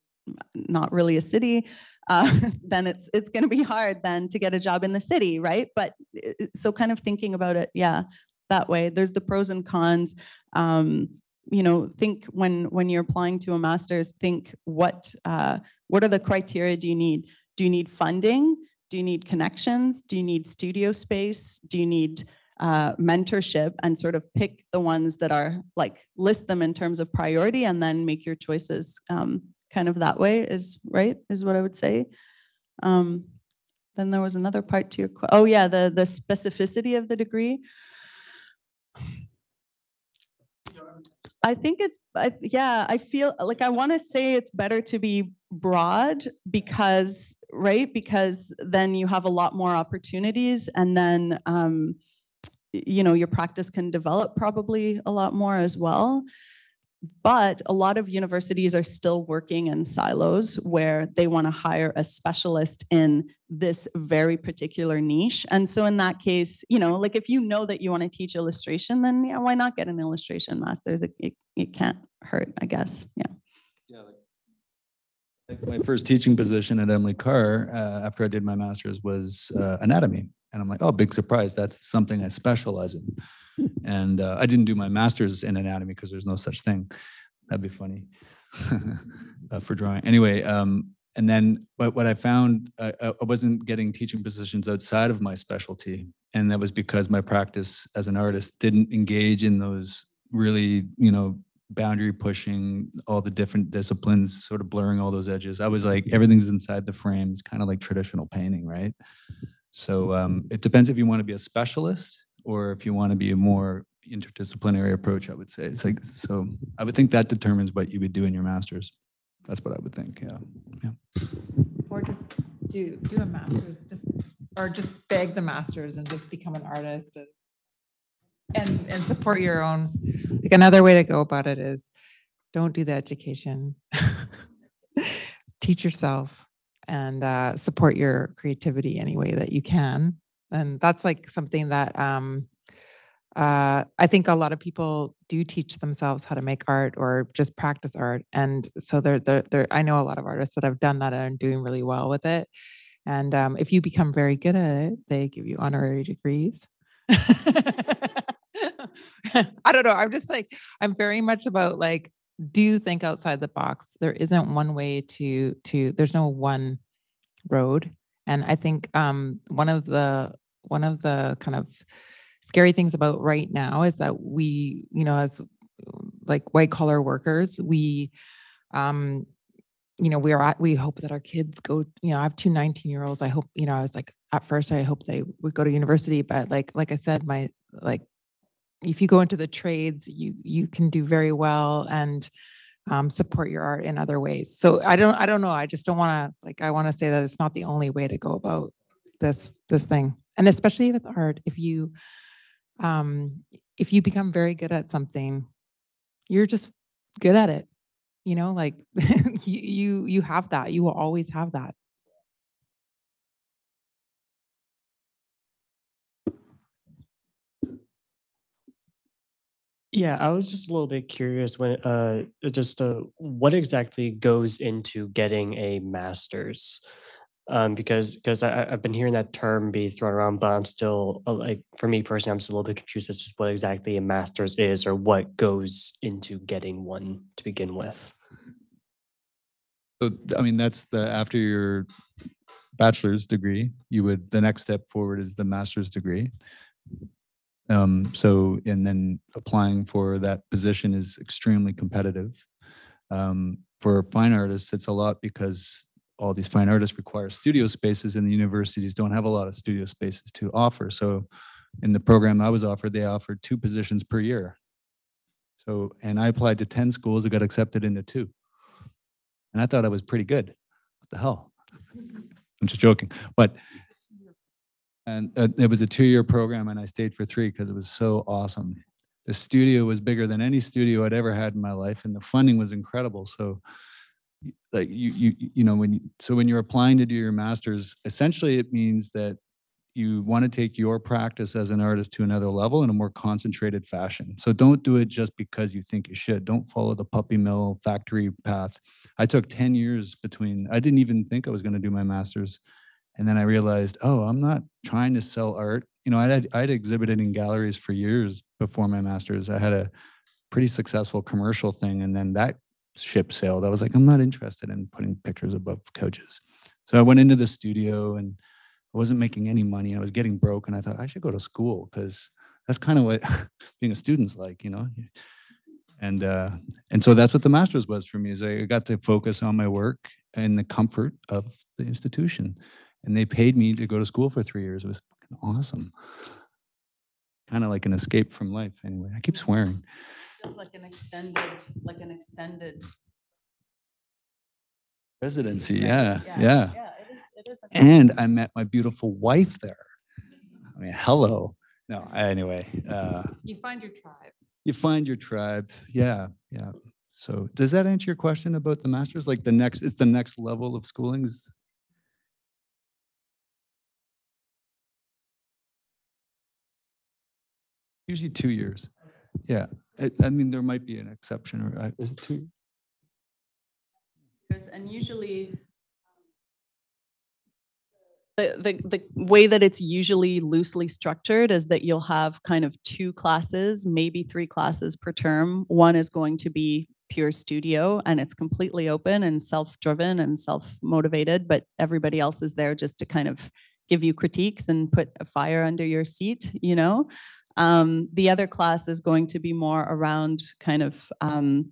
not really a city, uh, [laughs] then it's it's going to be hard then to get a job in the city, right? But uh, so kind of thinking about it, yeah, that way. There's the pros and cons. Um, you know think when when you're applying to a master's think what uh, what are the criteria do you need? Do you need funding? Do you need connections? Do you need studio space? Do you need uh, mentorship and sort of pick the ones that are like list them in terms of priority and then make your choices um, kind of that way is right is what i would say. Um, then there was another part to your que- oh yeah the the specificity of the degree I think it's, I, yeah, I feel like I want to say it's better to be broad because, right? Because then you have a lot more opportunities and then, um, you know, your practice can develop probably a lot more as well. But a lot of universities are still working in silos where they want to hire a specialist in this very particular niche. And so in that case, you know, like if you know that you want to teach illustration, then yeah, why not get an illustration master's? It, it, it can't hurt, I guess. Yeah. Yeah, like- My first teaching position at Emily Carr, uh, after I did my master's, was uh, anatomy. And I'm like, oh, big surprise. That's something I specialize in. And uh, I didn't do my master's in anatomy because there's no such thing. That'd be funny [laughs] uh, for drawing. Anyway, um, and then but what I found, I, I I wasn't getting teaching positions outside of my specialty. And that was because my practice as an artist didn't engage in those really, you know, boundary pushing all the different disciplines, sort of blurring all those edges. I was like, everything's inside the frame. It's kind of like traditional painting, right? So um, it depends if you want to be a specialist or if you want to be a more interdisciplinary approach, I would say. It's like, so I would think that determines what you would do in your master's. That's what I would think, yeah. Yeah. Or just do, do a master's, just, or just beg the masters and just become an artist and and, and support your own. Like another way to go about it is don't do the education. [laughs] Teach yourself and uh, support your creativity any way that you can. And that's like something that um, uh, I think a lot of people do teach themselves how to make art or just practice art. And so they're, they're, I know a lot of artists that have done that and are doing really well with it. And um, if you become very good at it, they give you honorary degrees. [laughs] I don't know. I'm just like, I'm very much about like, do think outside the box. There isn't one way to, to, there's no one road. And I think um, one of the, one of the kind of scary things about right now is that we, you know, as like white collar workers, we, um, you know, we are at, we hope that our kids go, you know, I have two 19 year olds. I hope, you know, I was like, at first I hope they would go to university, but like, like I said, my, like, if you go into the trades, you, you can do very well and um, support your art in other ways. So I don't, I don't know. I just don't want to, like, I want to say that it's not the only way to go about this, this thing. And especially with art, if you, um, if you become very good at something, you're just good at it. You know, like [laughs] you, you, you have that. You will always have that. Yeah, I was just a little bit curious when uh just uh what exactly goes into getting a master's? Um, because because I, I've been hearing that term be thrown around, but I'm still uh, like for me personally, I'm still a little bit confused as to what exactly a master's is or what goes into getting one to begin with. So, I mean, that's the, after your bachelor's degree, you would, the next step forward is the master's degree. Um, so, and then applying for that position is extremely competitive. Um, for fine artists, it's a lot because all these fine artists require studio spaces and the universities don't have a lot of studio spaces to offer. So in the program I was offered, they offered two positions per year. So, and I applied to 10 schools, I got accepted into two. And I thought I was pretty good. What the hell? I'm just joking, but and uh, it was a two-year program and I stayed for three because it was so awesome. The studio was bigger than any studio I'd ever had in my life and the funding was incredible. So like you, you, you know, when, you- so when you're applying to do your master's, essentially it means that you want to take your practice as an artist to another level in a more concentrated fashion. So don't do it just because you think you should. Don't follow the puppy mill factory path. I took 10 years between, I didn't even think I was going to do my master's. And then I realized, oh, I'm not trying to sell art. You know, I'd, I'd exhibited in galleries for years before my master's. I had a pretty successful commercial thing. And then that ship sailed. I was like, I'm not interested in putting pictures above coaches. So I went into the studio and I wasn't making any money. I was getting broke, and I thought I should go to school because that's kind of what [laughs] being a student's like, you know. And uh, and so that's what the master's was for me. Is I got to focus on my work and the comfort of the institution, and they paid me to go to school for three years. It was fucking awesome. Kind of like an escape from life. Anyway, I keep swearing. Just like an extended, like an extended. Residency, right? yeah, yeah. Yeah, it is, it is. And I met my beautiful wife there. I mean, hello. No, anyway. Uh, You find your tribe. you find your tribe. Yeah, yeah. So does that answer your question about the masters? Like the next, it's the next level of schoolings? Usually two years. Yeah, I, I mean, there might be an exception or, uh, is it two? years, and usually the, the, the way that it's usually loosely structured is that you'll have kind of two classes, maybe three classes per term. One is going to be pure studio and it's completely open and self-driven and self-motivated, but everybody else is there just to kind of give you critiques and put a fire under your seat, you know? Um, the other class is going to be more around kind of um,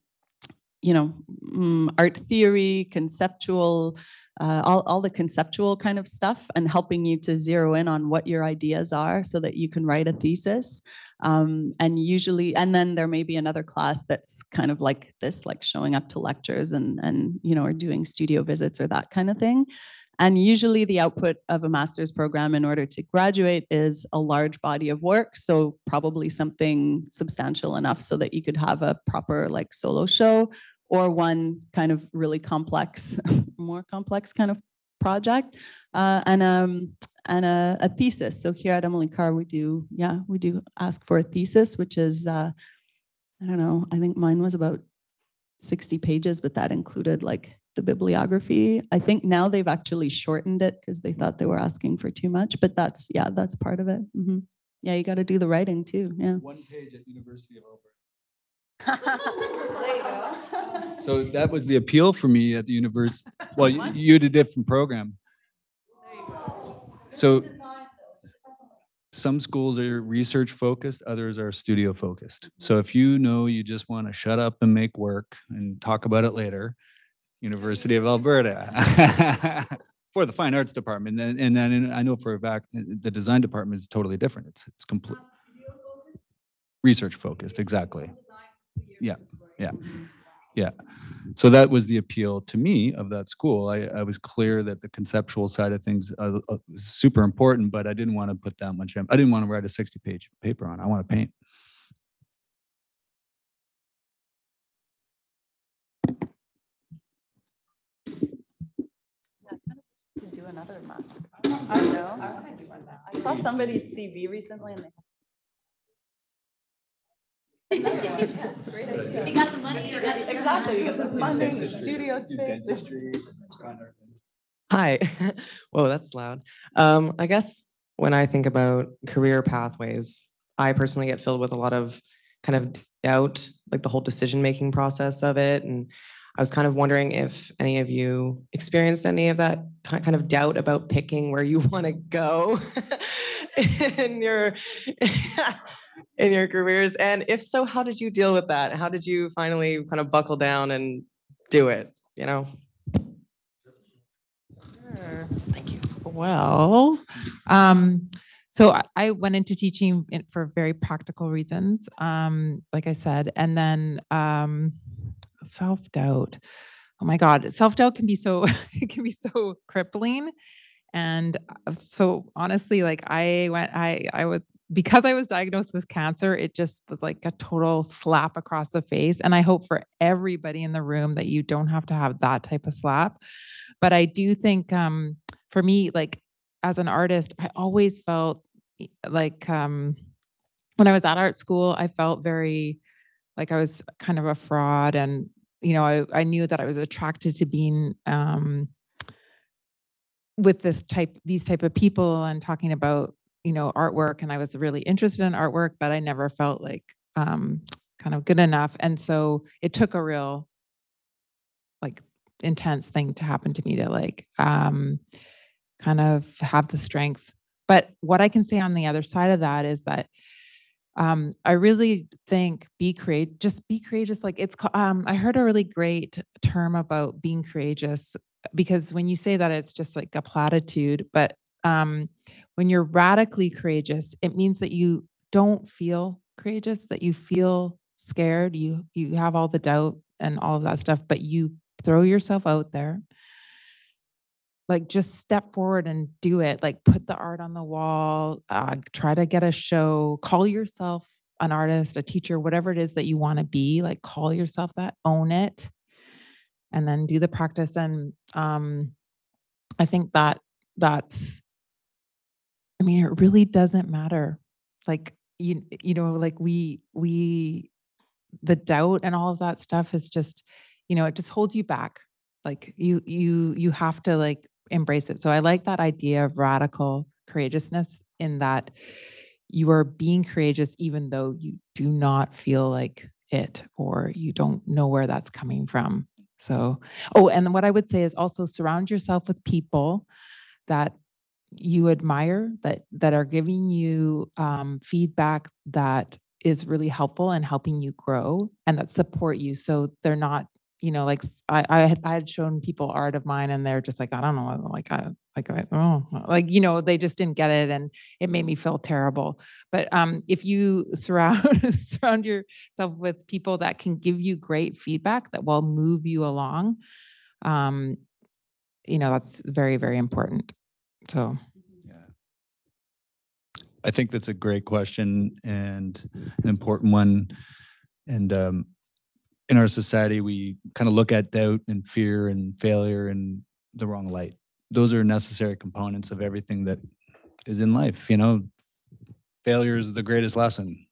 you know, mm, art theory, conceptual, uh, all, all the conceptual kind of stuff and helping you to zero in on what your ideas are so that you can write a thesis. Um, and usually, and then there may be another class that's kind of like this, like showing up to lectures and, and, you know, or doing studio visits or that kind of thing. And usually the output of a master's program in order to graduate is a large body of work. So probably something substantial enough so that you could have a proper like solo show or one kind of really complex, [laughs] more complex kind of project, uh, and um, and a, a, thesis. So here at Emily Carr, we do yeah we do ask for a thesis, which is uh, I don't know. I think mine was about sixty pages, but that included like the bibliography. I think now they've actually shortened it because they thought they were asking for too much. But that's yeah, that's part of it. Mm-hmm. Yeah, you got to do the writing too. Yeah. One page at University of Alberta. so that was the appeal for me at the university. Well, [laughs] you, you had a different program. So some schools are research focused, others are studio focused. So if you know you just want to shut up and make work and talk about it later, University of Alberta [laughs] for the fine arts department. And, and then I know for a fact uh, the design department is totally different. It's it's complete research focused, exactly yeah yeah yeah so that was the appeal to me of that school i, I was clear that the conceptual side of things uh, uh, super important but i didn't want to put that much i didn't want to write a 60 page paper on i want to paint do another mask. I know. I saw somebody's CV recently and they you got the money, you got exactly. You got the funding, studio space. Hi. [laughs] Whoa, that's loud. Um, I guess when I think about career pathways, I personally get filled with a lot of kind of doubt, like the whole decision making process of it. And I was kind of wondering if any of you experienced any of that kind of doubt about picking where you [laughs] want to go [laughs] in your in your careers? And if so, how did you deal with that? How did you finally kind of buckle down and do it? You know? Sure. Thank you. Well, um, so I, I went into teaching for very practical reasons, um, like I said, and then um, self doubt. Oh my God, self doubt can be so [laughs] it can be so crippling. And uh, so honestly, like I went, I I was because I was diagnosed with cancer, it just was like a total slap across the face. And I hope for everybody in the room that you don't have to have that type of slap. But I do think um, for me, like as an artist, I always felt like um, when I was at art school, I felt very like I was kind of a fraud. And, you know, I, I knew that I was attracted to being um, with this type, these type of people and talking about you know artwork and i was really interested in artwork but i never felt like um, kind of good enough. And so it took a real like intense thing to happen to me to like um, kind of have the strength. But what i can say on the other side of that is that um, i really think be create just be courageous. Like it's um, i heard a really great term about being courageous because when you say that it's just like a platitude but um, when you're radically courageous, it means that you don't feel courageous, that you feel scared, you you have all the doubt and all of that stuff, but you throw yourself out there. Like just step forward and do it. Like put the art on the wall, uh, try to get a show, call yourself an artist, a teacher, whatever it is that you want to be, like call yourself that, own it, and then do the practice. And um, I think that that's, I mean, it really doesn't matter. Like you, you know, like we we the doubt and all of that stuff is just, you know, it just holds you back. Like you you you have to like embrace it. So I like that idea of radical courageousness in that you are being courageous even though you do not feel like it or you don't know where that's coming from. So, oh, and what I would say is also surround yourself with people that you admire that that are giving you um, feedback that is really helpful and helping you grow and that support you. So they're not you know like i i had, I had shown people art of mine and they're just like i don't know like i like i oh like you know they just didn't get it and it made me feel terrible but um if you [laughs] surround surround yourself with people that can give you great feedback that will move you along um you know that's very very important so Yeah. I think that's a great question and an important one. And um, in our society, we kind of look at doubt and fear and failure in the wrong light. Those are necessary components of everything that is in life. You know, failure is the greatest lesson.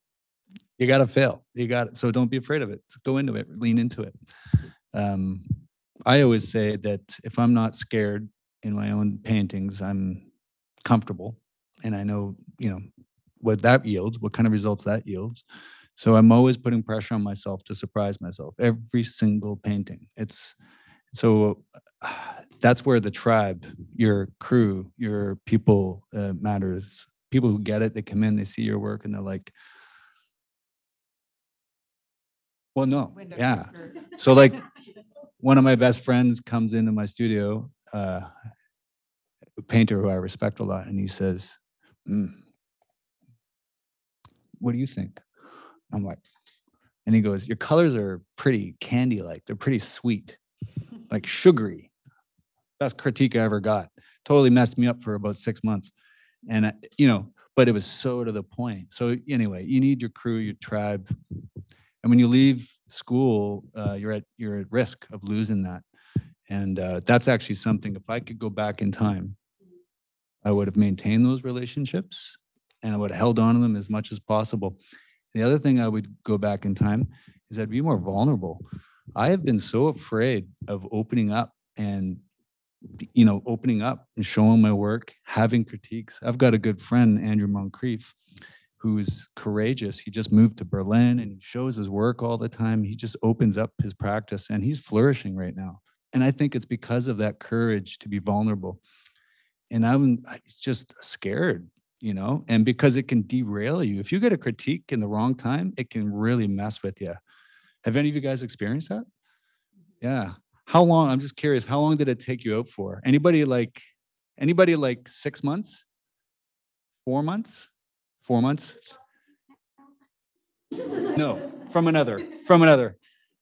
You got to fail. You got. So don't be afraid of it. Go into it. Lean into it. Um, I always say that if I'm not scared in my own paintings, I'm comfortable and I know, you know, what that yields, what kind of results that yields. So I'm always putting pressure on myself to surprise myself every single painting. It's so [sighs] that's where the tribe, your crew, your people uh, matters. People who get it, they come in, they see your work, and they're like, "Well, no, yeah." So like, [laughs] one of my best friends comes into my studio, uh, a painter who I respect a lot, and he says, "Mm, "What do you think?" I'm like, and he goes, "Your colors are pretty candy-like. They're pretty sweet, like [laughs] sugary." Best critique I ever got. Totally messed me up for about six months, and I, you know, but it was so to the point. So anyway, you need your crew, your tribe, and when you leave school, uh, you're at you're at risk of losing that. And uh, that's actually something. If I could go back in time, I would have maintained those relationships and I would have held on to them as much as possible. The other thing I would go back in time is I'd be more vulnerable. I have been so afraid of opening up and you know opening up and showing my work, having critiques. I've got a good friend, Andrew Moncrief, who's courageous. He just moved to Berlin and he shows his work all the time. He just opens up his practice and he's flourishing right now. And I think it's because of that courage to be vulnerable. And I'm just scared, you know, and because it can derail you. If you get a critique in the wrong time, it can really mess with you. Have any of you guys experienced that? Yeah. How long? I'm just curious. How long did it take you out for? Anybody like, anybody like six months? Four months? Four months? No, from another, from another,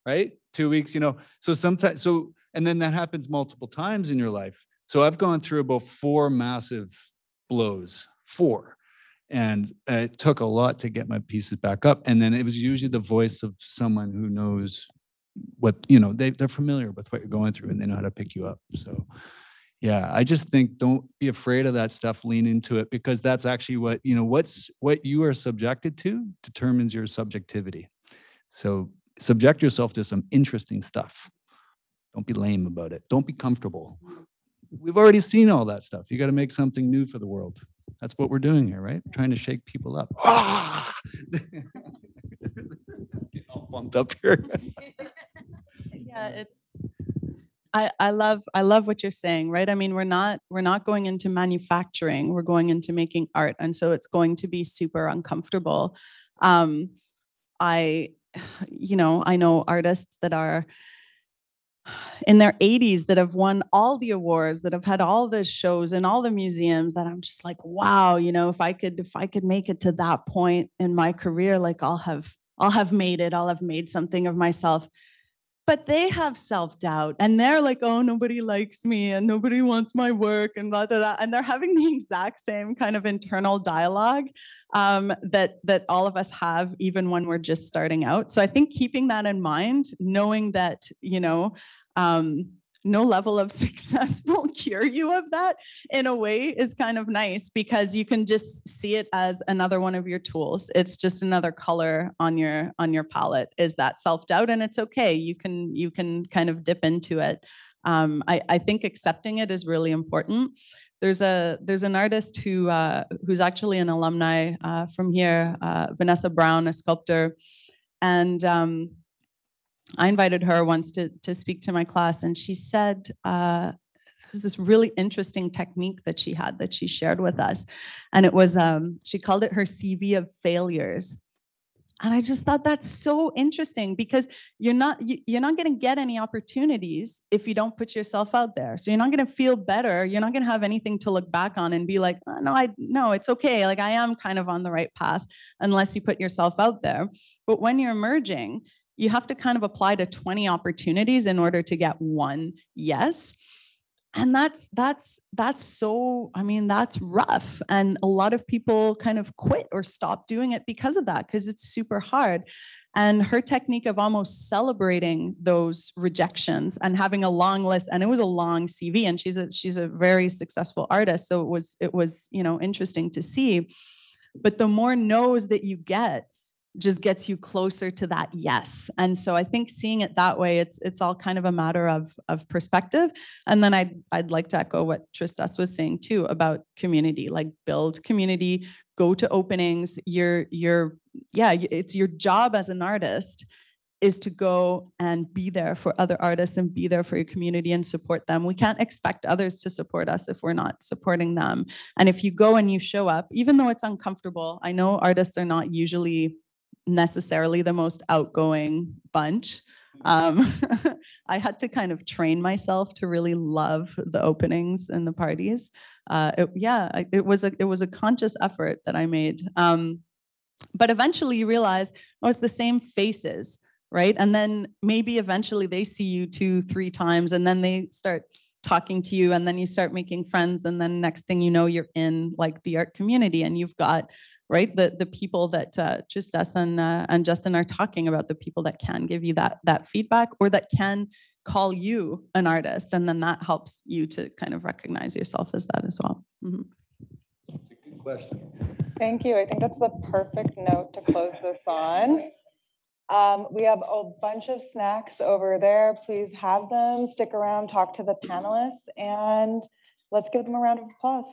right? Two weeks, you know. So sometimes, so, and then that happens multiple times in your life. So I've gone through about four massive blows, four. And it took a lot to get my pieces back up. And then it was usually the voice of someone who knows what, you know, they, they're familiar with what you're going through and they know how to pick you up. So yeah, I just think don't be afraid of that stuff. Lean into it because that's actually what, you know, what's what you are subjected to determines your subjectivity. So subject yourself to some interesting stuff. Don't be lame about it. Don't be comfortable. Mm-hmm. We've already seen all that stuff. You got to make something new for the world. That's what we're doing here, right? Trying to shake people up. Ah! [laughs] Getting all pumped up here. [laughs] yeah it's I, I love I love what you're saying, right? I mean, we're not we're not going into manufacturing, we're going into making art. And so it's going to be super uncomfortable. Um, I, [sighs] you know, I know artists that are in their 80s that have won all the awards, that have had all the shows in all the museums that I'm just like, wow, you know, if I could if I could make it to that point in my career, like I'll have I'll have made it, I'll have made something of myself. But they have self-doubt and they're like oh nobody likes me and nobody wants my work and blah, blah, blah. and they're having the [laughs] exact same kind of internal dialogue um, that that all of us have even when we're just starting out. So i think keeping that in mind knowing that you know um, no level of [laughs] success will cure you of that in a way is kind of nice because you can just see it as another one of your tools. It's just another color on your on your palette. Is that self-doubt? And it's okay. You can you can kind of dip into it. Um, I, I think accepting it is really important. There's a there's an artist who uh, who's actually an alumni uh, from here uh, vanessa brown a sculptor. And um, I invited her once to, to speak to my class, and she said uh, it was this really interesting technique that she had that she shared with us. And it was, um, she called it her CV of failures. And I just thought that's so interesting because you're not you, you're not going to get any opportunities if you don't put yourself out there. So you're not going to feel better. You're not going to have anything to look back on and be like, oh, no, I no, it's okay. Like I am kind of on the right path unless you put yourself out there. But when you're emerging, you have to kind of apply to 20 opportunities in order to get one yes. And that's that's that's so i mean that's rough. And a lot of people kind of quit or stop doing it because of that because it's super hard. And her technique of almost celebrating those rejections and having a long list and it was a long cv and she's a she's a very successful artist so it was it was you know interesting to see. But the more no's that you get just gets you closer to that yes and so i think seeing it that way it's it's all kind of a matter of of perspective and then i'd i'd like to echo what Tristesse was saying too about community like build community go to openings you're you're yeah it's your job as an artist is to go and be there for other artists and be there for your community and support them. We can't expect others to support us if we're not supporting them. And if you go and you show up, even though it's uncomfortable, I know artists are not usually necessarily the most outgoing bunch. Um, [laughs] I had to kind of train myself to really love the openings and the parties. Uh, it, yeah, it was a it was a conscious effort that I made. Um, but eventually, you realize oh, it's the same faces, right? And then maybe eventually they see you two, three times, and then they start talking to you, and then you start making friends, and then next thing you know, you're in like the art community, and you've got right? The the people that uh, us and uh, and Justin are talking about, the people that can give you that that feedback or that can call you an artist, and then that helps you to kind of recognize yourself as that as well. Mm-hmm. That's a good question. Thank you. I think that's the perfect note to close this on. Um, we have a bunch of snacks over there. Please have them, stick around, talk to the panelists, and let's give them a round of applause.